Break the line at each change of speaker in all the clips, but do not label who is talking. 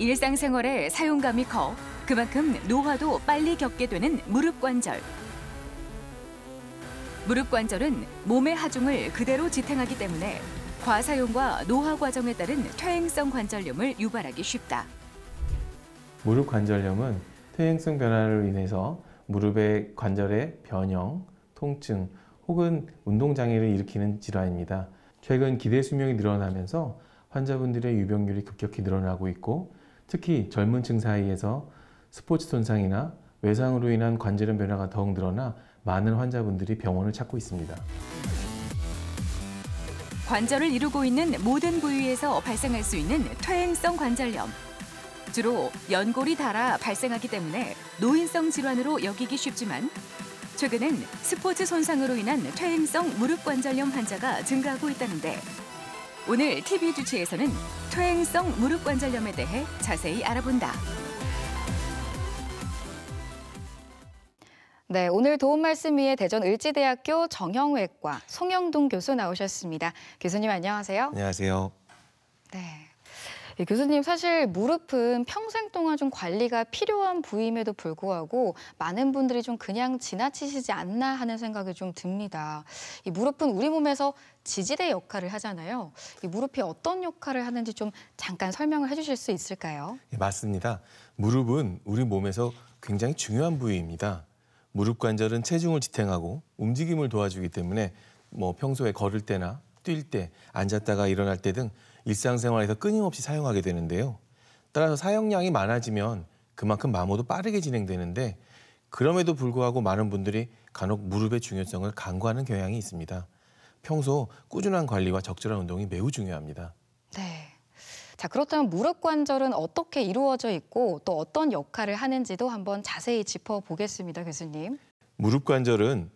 일상생활에 사용감이 커 그만큼 노화도 빨리 겪게 되는 무릎 관절. 무릎 관절은 몸의 하중을 그대로 지탱하기 때문에 과사용과 노화 과정에 따른 퇴행성 관절염을 유발하기 쉽다.
무릎 관절염은 퇴행성 변화로 인해서 무릎의 관절의 변형, 통증 혹은 운동 장애를 일으키는 질환입니다. 최근 기대 수명이 늘어나면서 환자분들의 유병률이 급격히 늘어나고 있고 특히 젊은 층 사이에서 스포츠 손상이나 외상으로 인한 관절염 변화가 더욱 늘어나 많은 환자분들이 병원을 찾고 있습니다.
관절을 이루고 있는 모든 부위에서 발생할 수 있는 퇴행성 관절염. 주로 연골이 닳아 발생하기 때문에 노인성 질환으로 여기기 쉽지만 최근엔 스포츠 손상으로 인한 퇴행성 무릎 관절염 환자가 증가하고 있다는데 오늘 TV 주치에서는 퇴행성 무릎 관절염에 대해 자세히 알아본다.
네, 오늘 도움 말씀 위해 대전 을지대학교 정형외과 송영동 교수 나오셨습니다. 교수님 안녕하세요.
안녕하세요.
네. 예, 교수님 사실 무릎은 평생 동안 좀 관리가 필요한 부위임에도 불구하고 많은 분들이 좀 그냥 지나치시지 않나 하는 생각이 좀 듭니다. 이 무릎은 우리 몸에서 지지대 역할을 하잖아요. 이 무릎이 어떤 역할을 하는지 좀 잠깐 설명을 해주실 수 있을까요?
네, 맞습니다. 무릎은 우리 몸에서 굉장히 중요한 부위입니다. 무릎 관절은 체중을 지탱하고 움직임을 도와주기 때문에 뭐 평소에 걸을 때나 뛸 때, 앉았다가 일어날 때 등 일상생활에서 끊임없이 사용하게 되는데요. 따라서 사용량이 많아지면 그만큼 마모도 빠르게 진행되는데 그럼에도 불구하고 많은 분들이 간혹 무릎의 중요성을 간과하는 경향이 있습니다. 평소 꾸준한 관리와 적절한 운동이 매우 중요합니다.
네. 자, 그렇다면 무릎 관절은 어떻게 이루어져 있고 또 어떤 역할을 하는지도 한번 자세히 짚어보겠습니다, 교수님.
무릎 관절은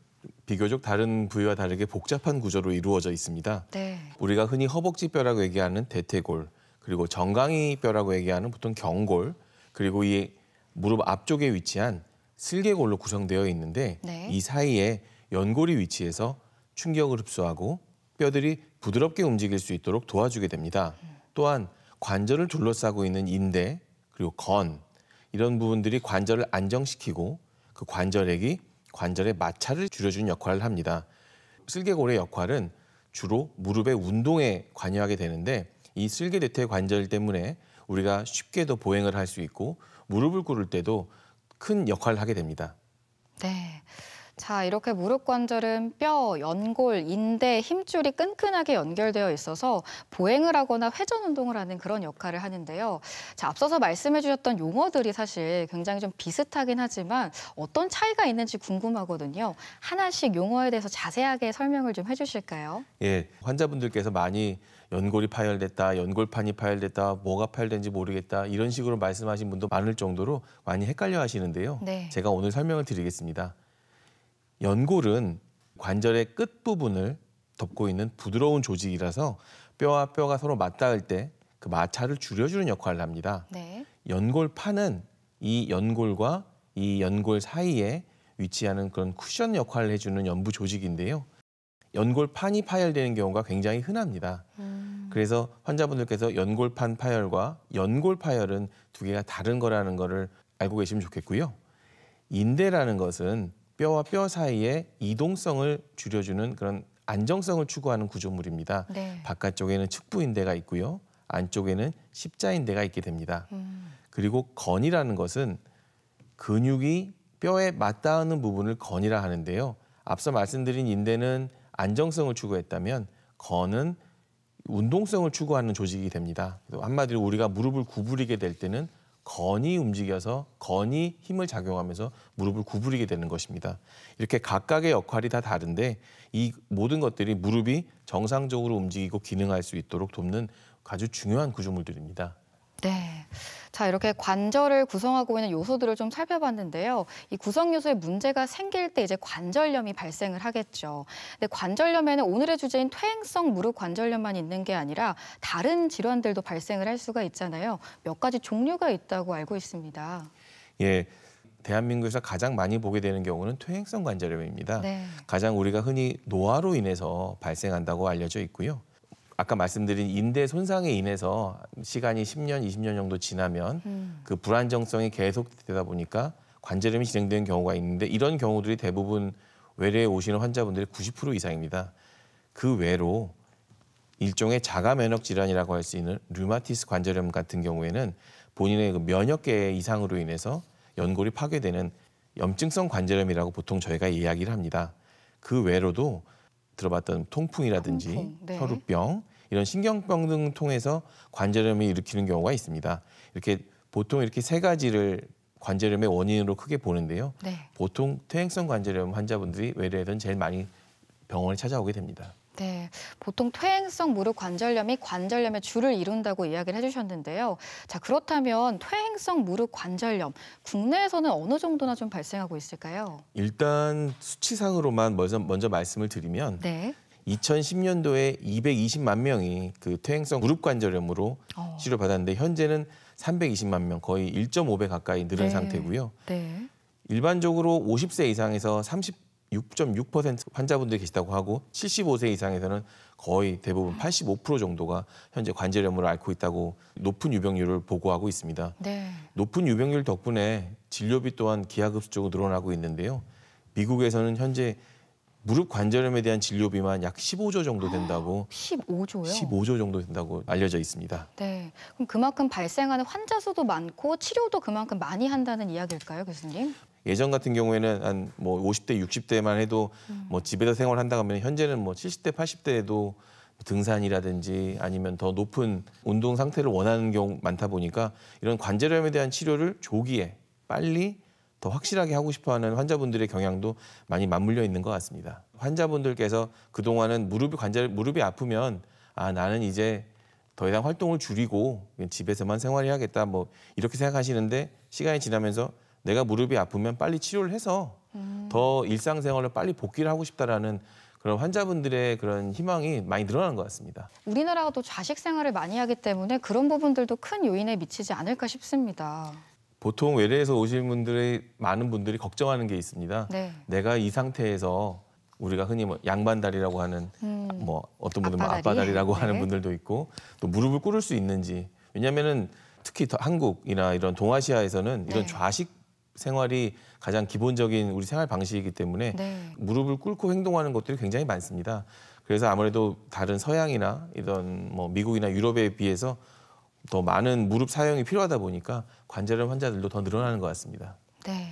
비교적 다른 부위와 다르게 복잡한 구조로 이루어져 있습니다.
네.
우리가 흔히 허벅지뼈라고 얘기하는 대퇴골, 그리고 정강이뼈라고 얘기하는 보통 경골, 그리고 이 무릎 앞쪽에 위치한 슬개골로 구성되어 있는데
네.
이 사이에 연골이 위치해서 충격을 흡수하고 뼈들이 부드럽게 움직일 수 있도록 도와주게 됩니다. 또한 관절을 둘러싸고 있는 인대 그리고 건 이런 부분들이 관절을 안정시키고 그 관절액이 관절의 마찰을 줄여주는 역할을 합니다. 슬개골의 역할은 주로 무릎의 운동에 관여하게 되는데 이 슬개대퇴 관절 때문에 우리가 쉽게도 보행을 할 수 있고 무릎을 꿇을 때도 큰 역할을 하게 됩니다.
네. 자, 이렇게 무릎 관절은 뼈, 연골, 인대, 힘줄이 끈끈하게 연결되어 있어서 보행을 하거나 회전 운동을 하는 그런 역할을 하는데요. 자, 앞서서 말씀해 주셨던 용어들이 사실 굉장히 좀 비슷하긴 하지만 어떤 차이가 있는지 궁금하거든요. 하나씩 용어에 대해서 자세하게 설명을 좀 해 주실까요?
예, 환자분들께서 많이 연골이 파열됐다, 연골판이 파열됐다, 뭐가 파열된지 모르겠다 이런 식으로 말씀하신 분도 많을 정도로 많이 헷갈려 하시는데요.
네.
제가 오늘 설명을 드리겠습니다. 연골은 관절의 끝 부분을 덮고 있는 부드러운 조직이라서 뼈와 뼈가 서로 맞닿을 때 그 마찰을 줄여주는 역할을 합니다.
네.
연골판은 이 연골과 이 연골 사이에 위치하는 그런 쿠션 역할을 해주는 연부 조직인데요. 연골판이 파열되는 경우가 굉장히 흔합니다.
음.
그래서 환자분들께서 연골판 파열과 연골 파열은 두 개가 다른 거라는 거를 알고 계시면 좋겠고요. 인대라는 것은 뼈와 뼈 사이에 이동성을 줄여주는 그런 안정성을 추구하는 구조물입니다.
네.
바깥쪽에는 측부인대가 있고요. 안쪽에는 십자인대가 있게 됩니다.
음.
그리고 건이라는 것은 근육이 뼈에 맞닿는 부분을 건이라 하는데요. 앞서 말씀드린 인대는 안정성을 추구했다면 건은 운동성을 추구하는 조직이 됩니다. 한마디로 우리가 무릎을 구부리게 될 때는 건이 움직여서 건이 힘을 작용하면서 무릎을 구부리게 되는 것입니다. 이렇게 각각의 역할이 다 다른데 이 모든 것들이 무릎이 정상적으로 움직이고 기능할 수 있도록 돕는 아주 중요한 구조물들입니다.
네. 자, 이렇게 관절을 구성하고 있는 요소들을 좀 살펴봤는데요. 이 구성 요소에 문제가 생길 때 이제 관절염이 발생을 하겠죠. 근데 관절염에는 오늘의 주제인 퇴행성 무릎 관절염만 있는 게 아니라 다른 질환들도 발생을 할 수가 있잖아요. 몇 가지 종류가 있다고 알고 있습니다.
예. 대한민국에서 가장 많이 보게 되는 경우는 퇴행성 관절염입니다.
네.
가장 우리가 흔히 노화로 인해서 발생한다고 알려져 있고요. 아까 말씀드린 인대 손상에 인해서 시간이 10년, 20년 정도 지나면
음.
그 불안정성이 계속되다 보니까 관절염이 진행되는 경우가 있는데 이런 경우들이 대부분 외래에 오시는 환자분들의 90% 이상입니다. 그 외로 일종의 자가 면역 질환이라고 할 수 있는 류마티스 관절염 같은 경우에는 본인의 그 면역계 이상으로 인해서 연골이 파괴되는 염증성 관절염이라고 보통 저희가 이야기를 합니다. 그 외로도 들어봤던 통풍이라든지
통풍, 네.
혈우병 이런 신경병 등 통해서 관절염이 일으키는 경우가 있습니다. 이렇게 보통 이렇게 세 가지를 관절염의 원인으로 크게 보는데요.
네.
보통 퇴행성 관절염 환자분들이 외래에는 제일 많이 병원에 찾아오게 됩니다.
네, 보통 퇴행성 무릎 관절염이 관절염의 주를 이룬다고 이야기를 해주셨는데요. 자 그렇다면 퇴행성 무릎 관절염 국내에서는 어느 정도나 좀 발생하고 있을까요?
일단 수치상으로만 먼저, 먼저 말씀을 드리면
네.
2010년도에 220만 명이 그 퇴행성 무릎 관절염으로
어.
치료받았는데 현재는 320만 명, 거의 1.5배 가까이 늘은
네.
상태고요.
네.
일반적으로 50세 이상에서 36.6% 환자분들이 계시다고 하고 75세 이상에서는 거의 대부분 85% 정도가 현재 관절염을 앓고 있다고 높은 유병률을 보고하고 있습니다.
네.
높은 유병률 덕분에 진료비 또한 기하급수적으로 늘어나고 있는데요. 미국에서는 현재 무릎 관절염에 대한 진료비만 약 15조 정도 된다고
15조요.
15조 정도 된다고 알려져 있습니다.
네. 그럼 그만큼 발생하는 환자 수도 많고 치료도 그만큼 많이 한다는 이야기일까요, 교수님?
예전 같은 경우에는 한 뭐 50대, 60대만 해도 뭐 집에서 생활한다 하면 현재는 뭐 70대, 80대에도 등산이라든지 아니면 더 높은 운동 상태를 원하는 경우 많다 보니까 이런 관절염에 대한 치료를 조기에 빨리 더 확실하게 하고 싶어하는 환자분들의 경향도 많이 맞물려 있는 것 같습니다. 환자분들께서 그 동안은 무릎이 관절 무릎이 아프면 아 나는 이제 더 이상 활동을 줄이고 집에서만 생활해야겠다 뭐 이렇게 생각하시는데 시간이 지나면서 내가 무릎이 아프면 빨리 치료를 해서 더 일상생활을 빨리 복귀를 하고 싶다라는 그런 환자분들의 그런 희망이 많이 늘어난 것 같습니다.
우리나라가 또 좌식 생활을 많이 하기 때문에 그런 부분들도 큰 요인에 미치지 않을까 싶습니다.
보통 외래에서 오신 분들의 많은 분들이 걱정하는 게 있습니다.
네.
내가 이 상태에서 우리가 흔히 뭐 양반다리라고 하는
음.
뭐 어떤 분들은 뭐
앞바다리?
앞바다리라고
네.
하는 분들도 있고 또 무릎을 꿇을 수 있는지 왜냐하면은 특히 더 한국이나 이런 동아시아에서는 이런
네.
좌식 생활이 가장 기본적인 우리 생활 방식이기 때문에
네.
무릎을 꿇고 행동하는 것들이 굉장히 많습니다. 그래서 아무래도 다른 서양이나 이런 뭐 미국이나 유럽에 비해서 더 많은 무릎 사용이 필요하다 보니까 관절염 환자들도 더 늘어나는 것 같습니다.
네.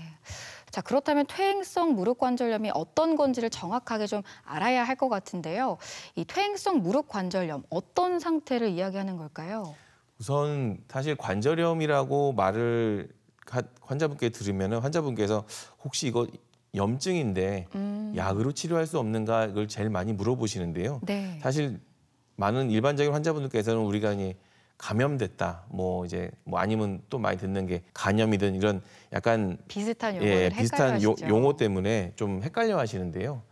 자, 그렇다면 퇴행성 무릎 관절염이 어떤 건지를 정확하게 좀 알아야 할 것 같은데요. 이 퇴행성 무릎 관절염 어떤 상태를 이야기하는 걸까요?
우선 사실 관절염이라고 말을 하- 환자분께 들으면 환자분께서 혹시 이거 염증인데
음.
약으로 치료할 수 없는가 이걸 제일 많이 물어보시는데요.
네.
사실 많은 일반적인 환자분들께서는 우리가 이제 감염됐다, 뭐 이제 뭐 아니면 또 많이 듣는 게 간염이든 이런 약간
비슷한 용어를
예 비슷한 요-. 용어 때문에 좀 헷갈려 하시는데요.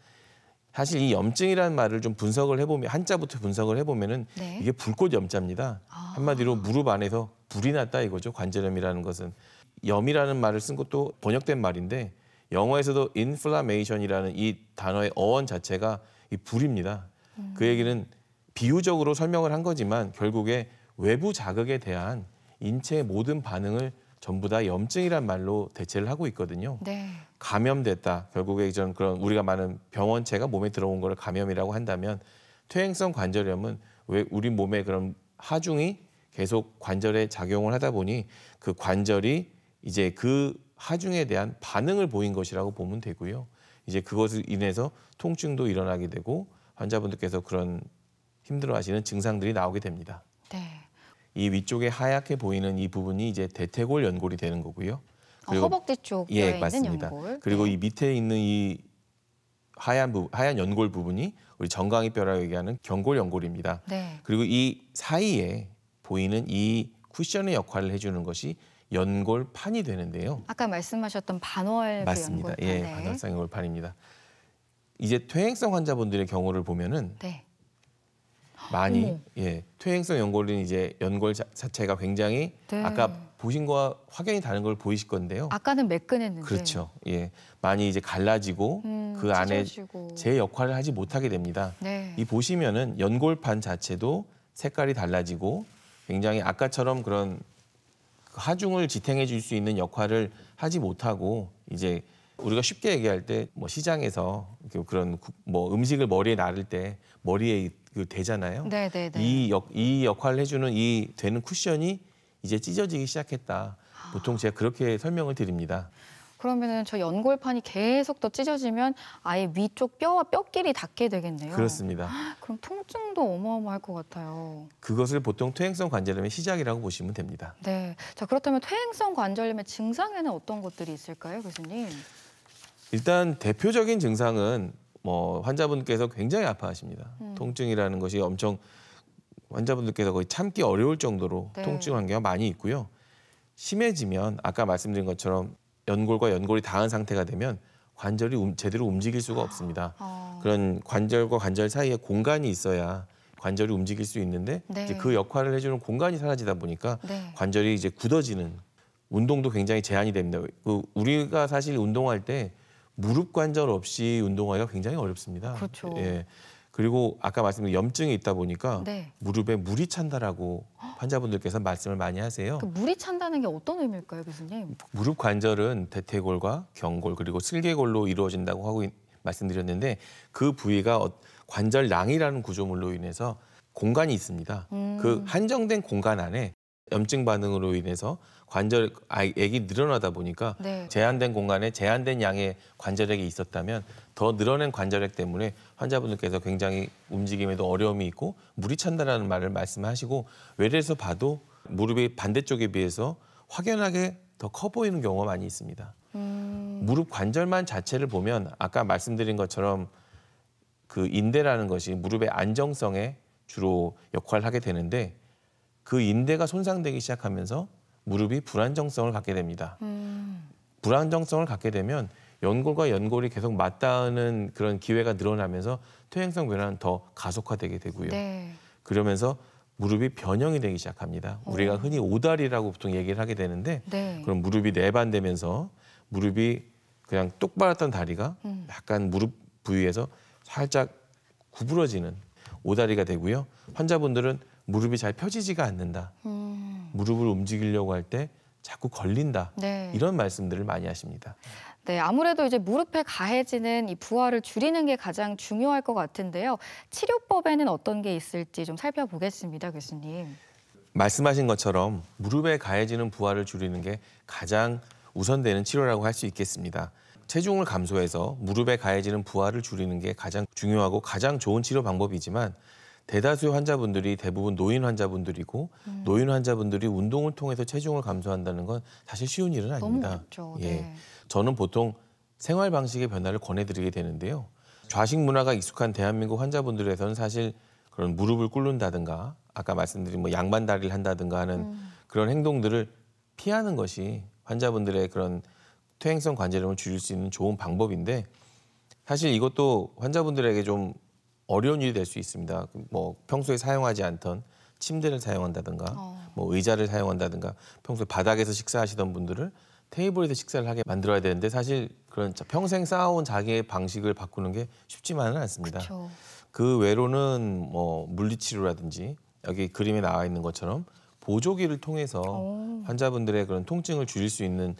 사실 이 염증이라는 말을 좀 분석을 해보면 한자부터 분석을 해보면은
네.
이게 불꽃 염자입니다.
아.
한마디로 무릎 안에서 불이 났다 이거죠. 관절염이라는 것은 염이라는 말을 쓴 것도 번역된 말인데 영어에서도 inflammation이라는 이 단어의 어원 자체가 이 불입니다.
음.
그 얘기는 비유적으로 설명을 한 거지만 결국에 외부 자극에 대한 인체의 모든 반응을 전부 다 염증이란 말로 대체를 하고 있거든요.
네.
감염됐다. 결국에 이전 그런 우리가 많은 병원체가 몸에 들어온 거를 감염이라고 한다면 퇴행성 관절염은 왜 우리 몸에 그런 하중이 계속 관절에 작용을 하다 보니 그 관절이 이제 그 하중에 대한 반응을 보인 것이라고 보면 되고요. 이제 그것을 인해서 통증도 일어나게 되고 환자분들께서 그런 힘들어하시는 증상들이 나오게 됩니다.
네.
이 위쪽에 하얗게 보이는 이 부분이 이제 대퇴골 연골이 되는 거고요.
어, 허벅지 쪽에
예,
있는
맞습니다.
연골.
그리고
네.
이 밑에 있는 이 하얀 부, 하얀 연골 부분이 우리 정강이 뼈라고 얘기하는 경골 연골입니다.
네.
그리고 이 사이에 보이는 이 쿠션의 역할을 해주는 것이 연골판이 되는데요.
아까 말씀하셨던 반월
맞습니다.
그
예,
연골판. 네.
반월성 연골판입니다. 이제 퇴행성 환자분들의 경우를 보면은
네.
많이
어머.
예 퇴행성 연골은 이제 연골 자, 자체가 굉장히
네.
아까 보신 거와 확연히 다른 걸 보이실 건데요.
아까는 매끈했는데.
그렇죠. 예 많이 이제 갈라지고
음,
그 안에
찢어지고.
제 역할을 하지 못하게 됩니다.
네.
이 보시면은 연골판 자체도 색깔이 달라지고 굉장히 아까처럼 그런 하중을 지탱해 줄 수 있는 역할을 하지 못하고 이제 우리가 쉽게 얘기할 때 뭐 시장에서 그런 구- 뭐 음식을 머리에 나를 때 머리에 그 대잖아요.
네네네.
이, 역, 이 역할을 해주는 이 되는 쿠션이 이제 찢어지기 시작했다. 보통 제가 그렇게 설명을 드립니다.
그러면은 저 연골판이 계속 더 찢어지면 아예 위쪽 뼈와 뼈끼리 닿게 되겠네요.
그렇습니다.
그럼 통증도 어마어마할 것 같아요.
그것을 보통 퇴행성 관절염의 시작이라고 보시면 됩니다.
네. 자 그렇다면 퇴행성 관절염의 증상에는 어떤 것들이 있을까요, 교수님?
일단 대표적인 증상은 뭐 환자분께서 굉장히 아파하십니다.
음.
통증이라는 것이 엄청 환자분들께서 거의 참기 어려울 정도로
네.
통증한 경우가 많이 있고요. 심해지면 아까 말씀드린 것처럼 연골과 연골이 닿은 상태가 되면 관절이 움- 제대로 움직일 수가 없습니다.
어,
그런 관절과 관절 사이에 공간이 있어야 관절이 움직일 수 있는데
네.
이제 그 역할을 해주는 공간이 사라지다 보니까
네.
관절이 이제 굳어지는 운동도 굉장히 제한이 됩니다. 그 우리가 사실 운동할 때 무릎 관절 없이 운동하기가 굉장히 어렵습니다.
그렇죠.
예. 그리고 아까 말씀드린 염증이 있다 보니까
네.
무릎에 물이 찬다라고 환자분들께서 말씀을 많이 하세요.
그 물이 찬다는 게 어떤 의미일까요, 교수님?
무릎 관절은 대퇴골과 경골 그리고 슬개골로 이루어진다고 하고 있- 말씀드렸는데 그 부위가 어- 관절낭이라는 구조물로 인해서 공간이 있습니다.
음.
그 한정된 공간 안에 염증 반응으로 인해서 관절 액이 늘어나다 보니까
네.
제한된 공간에 제한된 양의 관절액이 있었다면 더 늘어난 관절액 때문에 환자분들께서 굉장히 움직임에도 어려움이 있고 물이 찬다라는 말을 말씀하시고 외래에서 봐도 무릎이 반대쪽에 비해서 확연하게 더 커 보이는 경우가 많이 있습니다.
음,
무릎 관절만 자체를 보면 아까 말씀드린 것처럼 그 인대라는 것이 무릎의 안정성에 주로 역할을 하게 되는데 그 인대가 손상되기 시작하면서 무릎이 불안정성을 갖게 됩니다.
음,
불안정성을 갖게 되면 연골과 연골이 계속 맞닿는 그런 기회가 늘어나면서 퇴행성 변화는 더 가속화되게 되고요.
네.
그러면서 무릎이 변형이 되기 시작합니다. 우리가 흔히 오다리라고 보통 얘기를 하게 되는데
네.
그럼 무릎이 내반되면서 무릎이 그냥 똑바랐던 다리가
음.
약간 무릎 부위에서 살짝 구부러지는 오다리가 되고요. 환자분들은 무릎이 잘 펴지지가 않는다.
음,
무릎을 움직이려고 할 때 자꾸 걸린다.
네.
이런 말씀들을 많이 하십니다.
네, 아무래도 이제 무릎에 가해지는 이 부하를 줄이는 게 가장 중요할 것 같은데요. 치료법에는 어떤 게 있을지 좀 살펴보겠습니다, 교수님.
말씀하신 것처럼 무릎에 가해지는 부하를 줄이는 게 가장 우선되는 치료라고 할 수 있겠습니다. 체중을 감소해서 무릎에 가해지는 부하를 줄이는 게 가장 중요하고 가장 좋은 치료 방법이지만 대다수의 환자분들이 대부분 노인 환자분들이고 노인 환자분들이 운동을 통해서 체중을 감소한다는 건 사실 쉬운 일은
너무
아닙니다.
어렵죠.
예.
네.
저는 보통 생활 방식의 변화를 권해드리게 되는데요. 좌식 문화가 익숙한 대한민국 환자분들에서는 사실 그런 무릎을 꿇는다든가 아까 말씀드린 뭐 양반 다리를 한다든가 하는
음.
그런 행동들을 피하는 것이 환자분들의 그런 퇴행성 관절염을 줄일 수 있는 좋은 방법인데 사실 이것도 환자분들에게 좀 어려운 일이 될 수 있습니다. 뭐 평소에 사용하지 않던 침대를 사용한다든가
어.
뭐 의자를 사용한다든가 평소에 바닥에서 식사하시던 분들을 테이블에서 식사를 하게 만들어야 되는데 사실 그런 평생 쌓아온 자기의 방식을 바꾸는 게 쉽지만은 않습니다.
그렇죠.
그 외로는 뭐 물리치료라든지 여기 그림에 나와 있는 것처럼 보조기를 통해서
오.
환자분들의 그런 통증을 줄일 수 있는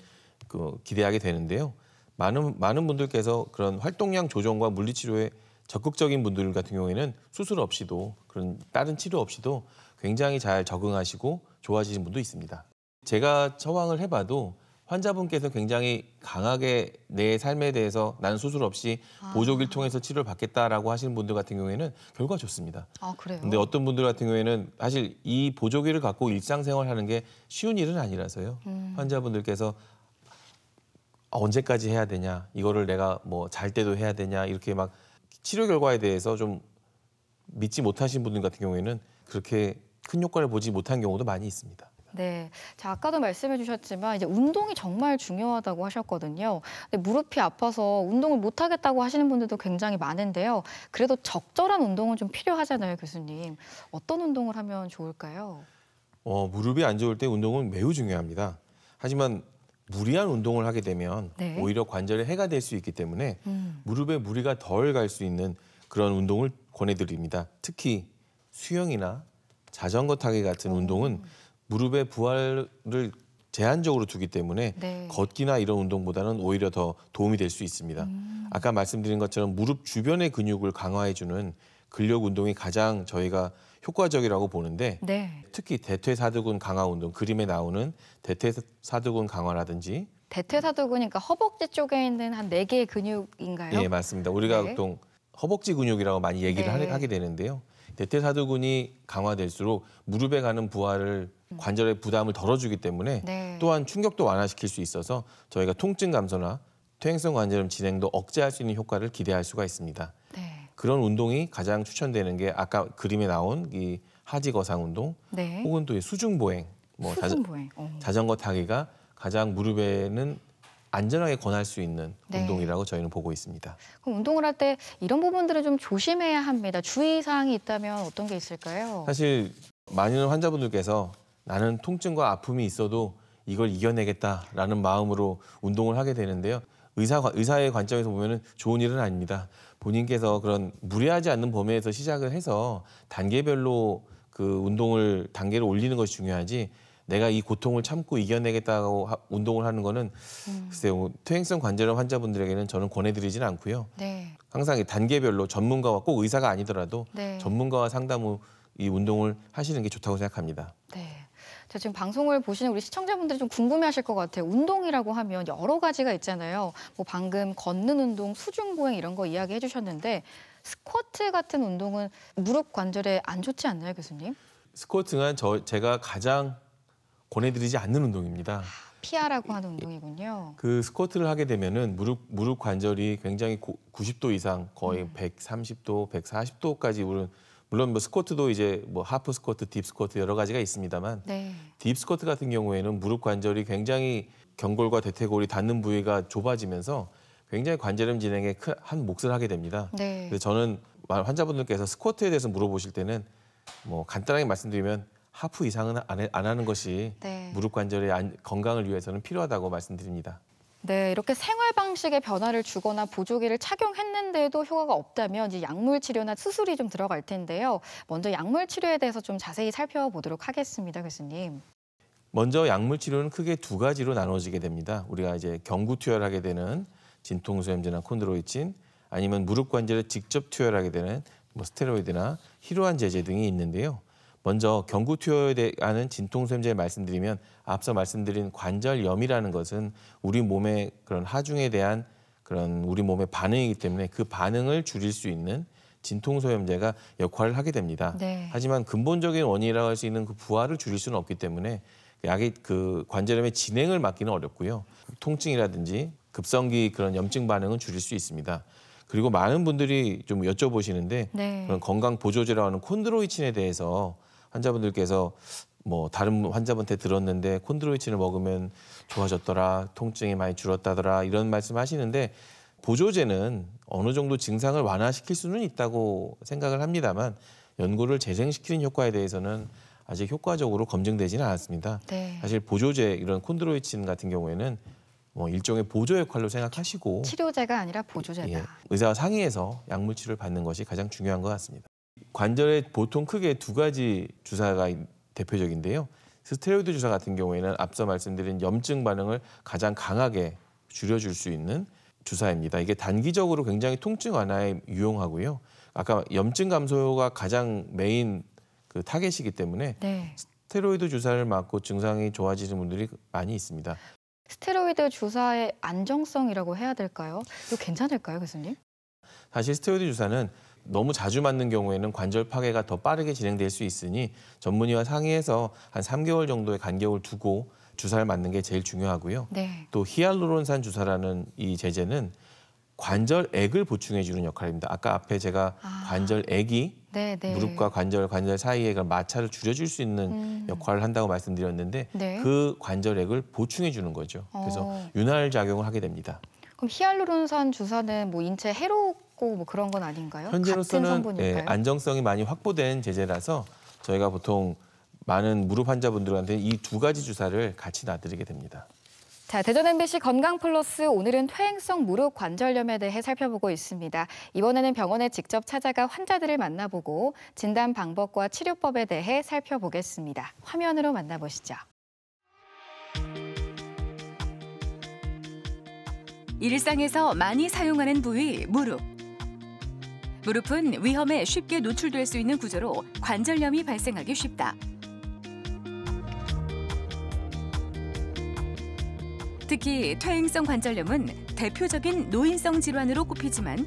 그 기대하게 되는데요. 많은 많은 분들께서 그런 활동량 조정과 물리치료에 적극적인 분들 같은 경우에는 수술 없이도 그런 다른 치료 없이도 굉장히 잘 적응하시고 좋아지신 분도 있습니다. 제가 처방을 해봐도 환자분께서 굉장히 강하게 내 삶에 대해서 난 수술 없이 보조기를 통해서 치료를 받겠다라고 하시는 분들 같은 경우에는 결과 좋습니다.
아 그래요.
근데 어떤 분들 같은 경우에는 사실 이 보조기를 갖고 일상생활 하는 게 쉬운 일은 아니라서요.
음.
환자분들께서 아, 언제까지 해야 되냐, 이거를 내가 뭐 잘 때도 해야 되냐 이렇게 막 치료 결과에 대해서 좀 믿지 못하신 분들 같은 경우에는 그렇게 큰 효과를 보지 못한 경우도 많이 있습니다.
네. 자, 아까도 말씀해 주셨지만 이제 운동이 정말 중요하다고 하셨거든요. 근데 무릎이 아파서 운동을 못 하겠다고 하시는 분들도 굉장히 많은데요. 그래도 적절한 운동은 좀 필요하잖아요, 교수님. 어떤 운동을 하면 좋을까요?
어, 무릎이 안 좋을 때 운동은 매우 중요합니다. 하지만 무리한 운동을 하게 되면
네.
오히려 관절에 해가 될 수 있기 때문에
음.
무릎에 무리가 덜 갈 수 있는 그런 운동을 권해드립니다. 특히 수영이나 자전거 타기 같은 운동은 무릎의 부하를 제한적으로 두기 때문에
네.
걷기나 이런 운동보다는 오히려 더 도움이 될 수 있습니다.
음.
아까 말씀드린 것처럼 무릎 주변의 근육을 강화해주는 근력 운동이 가장 저희가 효과적이라고 보는데
네.
특히 대퇴사두근 강화 운동 그림에 나오는 대퇴사두근 강화라든지
대퇴사두근이니까 허벅지 쪽에 있는 한 네 개의 근육인가요?
예 맞습니다. 우리가
네.
보통 허벅지 근육이라고 많이 얘기를
네.
하- 하게 되는데요. 대퇴사두근이 강화될수록 무릎에 가는 부하를 관절의 부담을 덜어주기 때문에
네.
또한 충격도 완화시킬 수 있어서 저희가 통증 감소나 퇴행성 관절염 진행도 억제할 수 있는 효과를 기대할 수가 있습니다.
네.
그런 운동이 가장 추천되는 게 아까 그림에 나온 이 하지 거상 운동
네.
혹은 또이 수중 보행, 뭐 자전-
수중 보행. 어.
자전 거 타기가 가장 무릎에는 안전하게 권할 수 있는
네.
운동이라고 저희는 보고 있습니다.
그럼 운동을 할 때 이런 부분들을 좀 조심해야 합니다. 주의 사항이 있다면 어떤 게 있을까요?
사실 많은 환자분들께서 나는 통증과 아픔이 있어도 이걸 이겨내겠다라는 마음으로 운동을 하게 되는데요. 의사 의사의 관점에서 보면은 좋은 일은 아닙니다. 본인께서 그런 무리하지 않는 범위에서 시작을 해서 단계별로 그 운동을 단계를 올리는 것이 중요하지. 내가 이 고통을 참고 이겨내겠다고 하- 운동을 하는 거는
음.
글쎄요 퇴행성 관절염 환자분들에게는 저는 권해드리지는 않고요.
네.
항상 이 단계별로 전문가와 꼭 의사가 아니더라도
네.
전문가와 상담 후 이 운동을 하시는 게 좋다고 생각합니다.
네. 자, 지금 방송을 보시는 우리 시청자분들이 좀 궁금해하실 것 같아요. 운동이라고 하면 여러 가지가 있잖아요. 뭐 방금 걷는 운동, 수중 보행 이런 거 이야기해 주셨는데 스쿼트 같은 운동은 무릎 관절에 안 좋지 않나요, 교수님?
스쿼트는 저 제가 가장 권해드리지 않는 운동입니다.
피하라고 하는 운동이군요.
그 스쿼트를 하게 되면은 무릎 무릎 관절이 굉장히 고, 90도 이상 거의 130도, 140도까지 오른 물론 뭐 스쿼트도 이제 뭐 half 스쿼트, deep 스쿼트 여러 가지가 있습니다만
네.
deep 스쿼트 같은 경우에는 무릎 관절이 굉장히 경골과 대퇴골이 닿는 부위가 좁아지면서 굉장히 관절염 진행에 큰, 한 몫을 하게 됩니다.
네.
그래서 저는 환자분들께서 스쿼트에 대해서 물어보실 때는 뭐 간단하게 말씀드리면 하프 이상은 안 하는 것이
네.
무릎 관절의 안- 건강을 위해서는 필요하다고 말씀드립니다.
네, 이렇게 생활 방식에 변화를 주거나 보조기를 착용했는데도 효과가 없다면 이제 약물 치료나 수술이 좀 들어갈 텐데요. 먼저 약물 치료에 대해서 좀 자세히 살펴보도록 하겠습니다, 교수님.
먼저 약물 치료는 크게 두 가지로 나눠지게 됩니다. 우리가 이제 경구 투여하게 되는 진통소염제나 콘드로이친 아니면 무릎 관절에 직접 투여하게 되는 뭐 스테로이드나 히로안 제제 등이 있는데요. 먼저 경구 투여에 대한 진통소염제 말씀드리면 앞서 말씀드린 관절염이라는 것은 우리 몸의 그런 하중에 대한 그런 우리 몸의 반응이기 때문에 그 반응을 줄일 수 있는 진통소염제가 역할을 하게 됩니다.
네.
하지만 근본적인 원인이라고 할 수 있는 그 부하를 줄일 수는 없기 때문에 약의 그 관절염의 진행을 막기는 어렵고요. 통증이라든지 급성기 그런 염증 반응은 줄일 수 있습니다. 그리고 많은 분들이 좀 여쭤보시는데
네.
그런 건강 보조제라고 하는 콘드로이친에 대해서 환자분들께서 뭐 다른 환자분한테 들었는데 콘드로이친을 먹으면 좋아졌더라, 통증이 많이 줄었다더라 이런 말씀하시는데 보조제는 어느 정도 증상을 완화시킬 수는 있다고 생각을 합니다만 연고를 재생시키는 효과에 대해서는 아직 효과적으로 검증되지는 않았습니다.
네.
사실 보조제 이런 콘드로이친 같은 경우에는 뭐 일종의 보조 역할로 생각하시고
치료제가 아니라 보조제다.
예, 의사와 상의해서 약물 치료를 받는 것이 가장 중요한 것 같습니다. 관절에 보통 크게 두 가지 주사가 이- 대표적인데요. 스테로이드 주사 같은 경우에는 앞서 말씀드린 염증 반응을 가장 강하게 줄여줄 수 있는 주사입니다. 이게 단기적으로 굉장히 통증 완화에 유용하고요. 아까 염증 감소가 가장 메인 그 target이기 때문에
네.
스테로이드 주사를 맞고 증상이 좋아지는 분들이 많이 있습니다.
스테로이드 주사의 안정성이라고 해야 될까요? 이거 괜찮을까요, 교수님?
사실 스테로이드 주사는 너무 자주 맞는 경우에는 관절 파괴가 더 빠르게 진행될 수 있으니 전문의와 상의해서 한 3개월 정도의 간격을 두고 주사를 맞는 게 제일 중요하고요.
네.
또 히알루론산 주사라는 이 제제는 관절액을 보충해 주는 역할입니다. 아까 앞에 제가
아.
관절액이
네, 네.
무릎과 관절, 관절 사이의 그 마찰을 줄여줄 수 있는
음.
역할을 한다고 말씀드렸는데
네.
그 관절액을 보충해 주는 거죠. 그래서
어.
윤활 작용을 하게 됩니다.
그럼 히알루론산 주사는 뭐 인체 해롭고 뭐 그런 건 아닌가요?
현재로서는? 예, 안정성이 많이 확보된 제재라서 저희가 보통 많은 무릎 환자분들한테 이 두 가지 주사를 같이 놔드리게 됩니다.
자, 대전 MBC 건강 플러스 오늘은 퇴행성 무릎 관절염에 대해 살펴보고 있습니다. 이번에는 병원에 직접 찾아가 환자들을 만나보고 진단 방법과 치료법에 대해 살펴보겠습니다. 화면으로 만나보시죠.
일상에서 많이 사용하는 부위 무릎. 무릎은 위험에 쉽게 노출될 수 있는 구조로 관절염이 발생하기 쉽다. 특히 퇴행성 관절염은 대표적인 노인성 질환으로 꼽히지만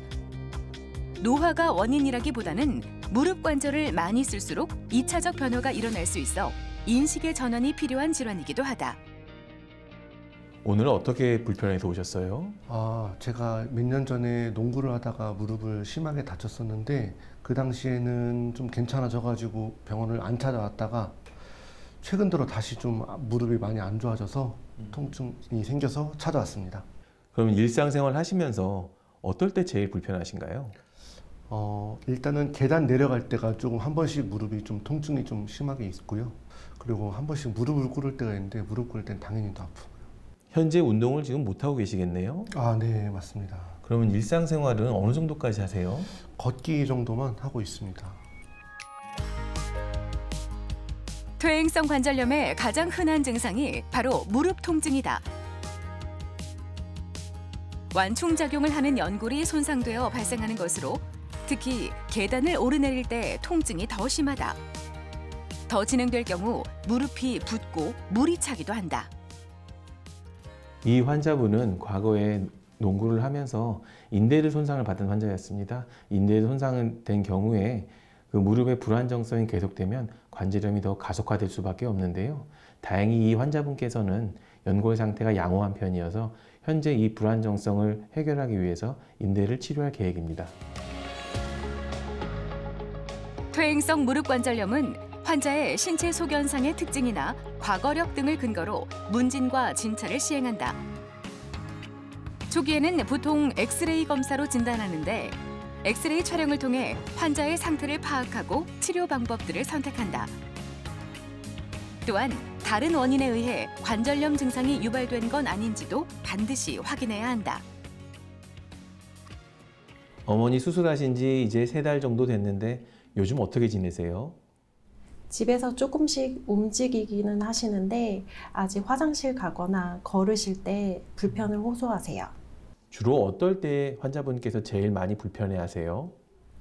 노화가 원인이라기보다는 무릎 관절을 많이 쓸수록 이차적 변화가 일어날 수 있어 인식의 전환이 필요한 질환이기도 하다.
오늘은 어떻게 불편해서 오셨어요?
아, 제가 몇 년 전에 농구를 하다가 무릎을 심하게 다쳤었는데 그 당시에는 좀 괜찮아져가지고 병원을 안 찾아왔다가 최근 들어 다시 좀 무릎이 많이 안 좋아져서 통증이 생겨서 찾아왔습니다.
그럼 일상생활 하시면서 어떨 때 제일 불편하신가요?
어, 일단은 계단 내려갈 때가 조금 한 번씩 무릎이 좀 통증이 좀 심하게 있고요. 그리고 한 번씩 무릎을 꿇을 때가 있는데 무릎 꿇을 땐 당연히 더 아프고.
현재 운동을 지금 못 하고 계시겠네요.
아, 네, 맞습니다.
그러면 일상생활은 어느 정도까지 하세요?
걷기 정도만 하고 있습니다.
퇴행성 관절염의 가장 흔한 증상이 바로 무릎 통증이다. 완충작용을 하는 연골이 손상되어 발생하는 것으로 특히 계단을 오르내릴 때 통증이 더 심하다. 더 진행될 경우 무릎이 붓고 물이 차기도 한다.
이 환자분은 과거에 농구를 하면서 인대를 손상을 받은 환자였습니다. 인대 손상된 경우에 그 무릎의 불안정성이 계속되면 관절염이 더 가속화될 수밖에 없는데요. 다행히 이 환자분께서는 연골 상태가 양호한 편이어서 현재 이 불안정성을 해결하기 위해서 인대를 치료할 계획입니다.
퇴행성 무릎 관절염은 환자의 신체 소견상의 특징이나 과거력 등을 근거로 문진과 진찰을 시행한다. 초기에는 보통 엑스레이 검사로 진단하는데 엑스레이 촬영을 통해 환자의 상태를 파악하고 치료 방법들을 선택한다. 또한 다른 원인에 의해 관절염 증상이 유발된 건 아닌지도 반드시 확인해야 한다.
어머니 수술하신 지 이제 세 달 정도 됐는데 요즘 어떻게 지내세요?
집에서 조금씩 움직이기는 하시는데 아직 화장실 가거나 걸으실 때 불편을 호소하세요.
주로 어떨 때 환자분께서 제일 많이 불편해 하세요?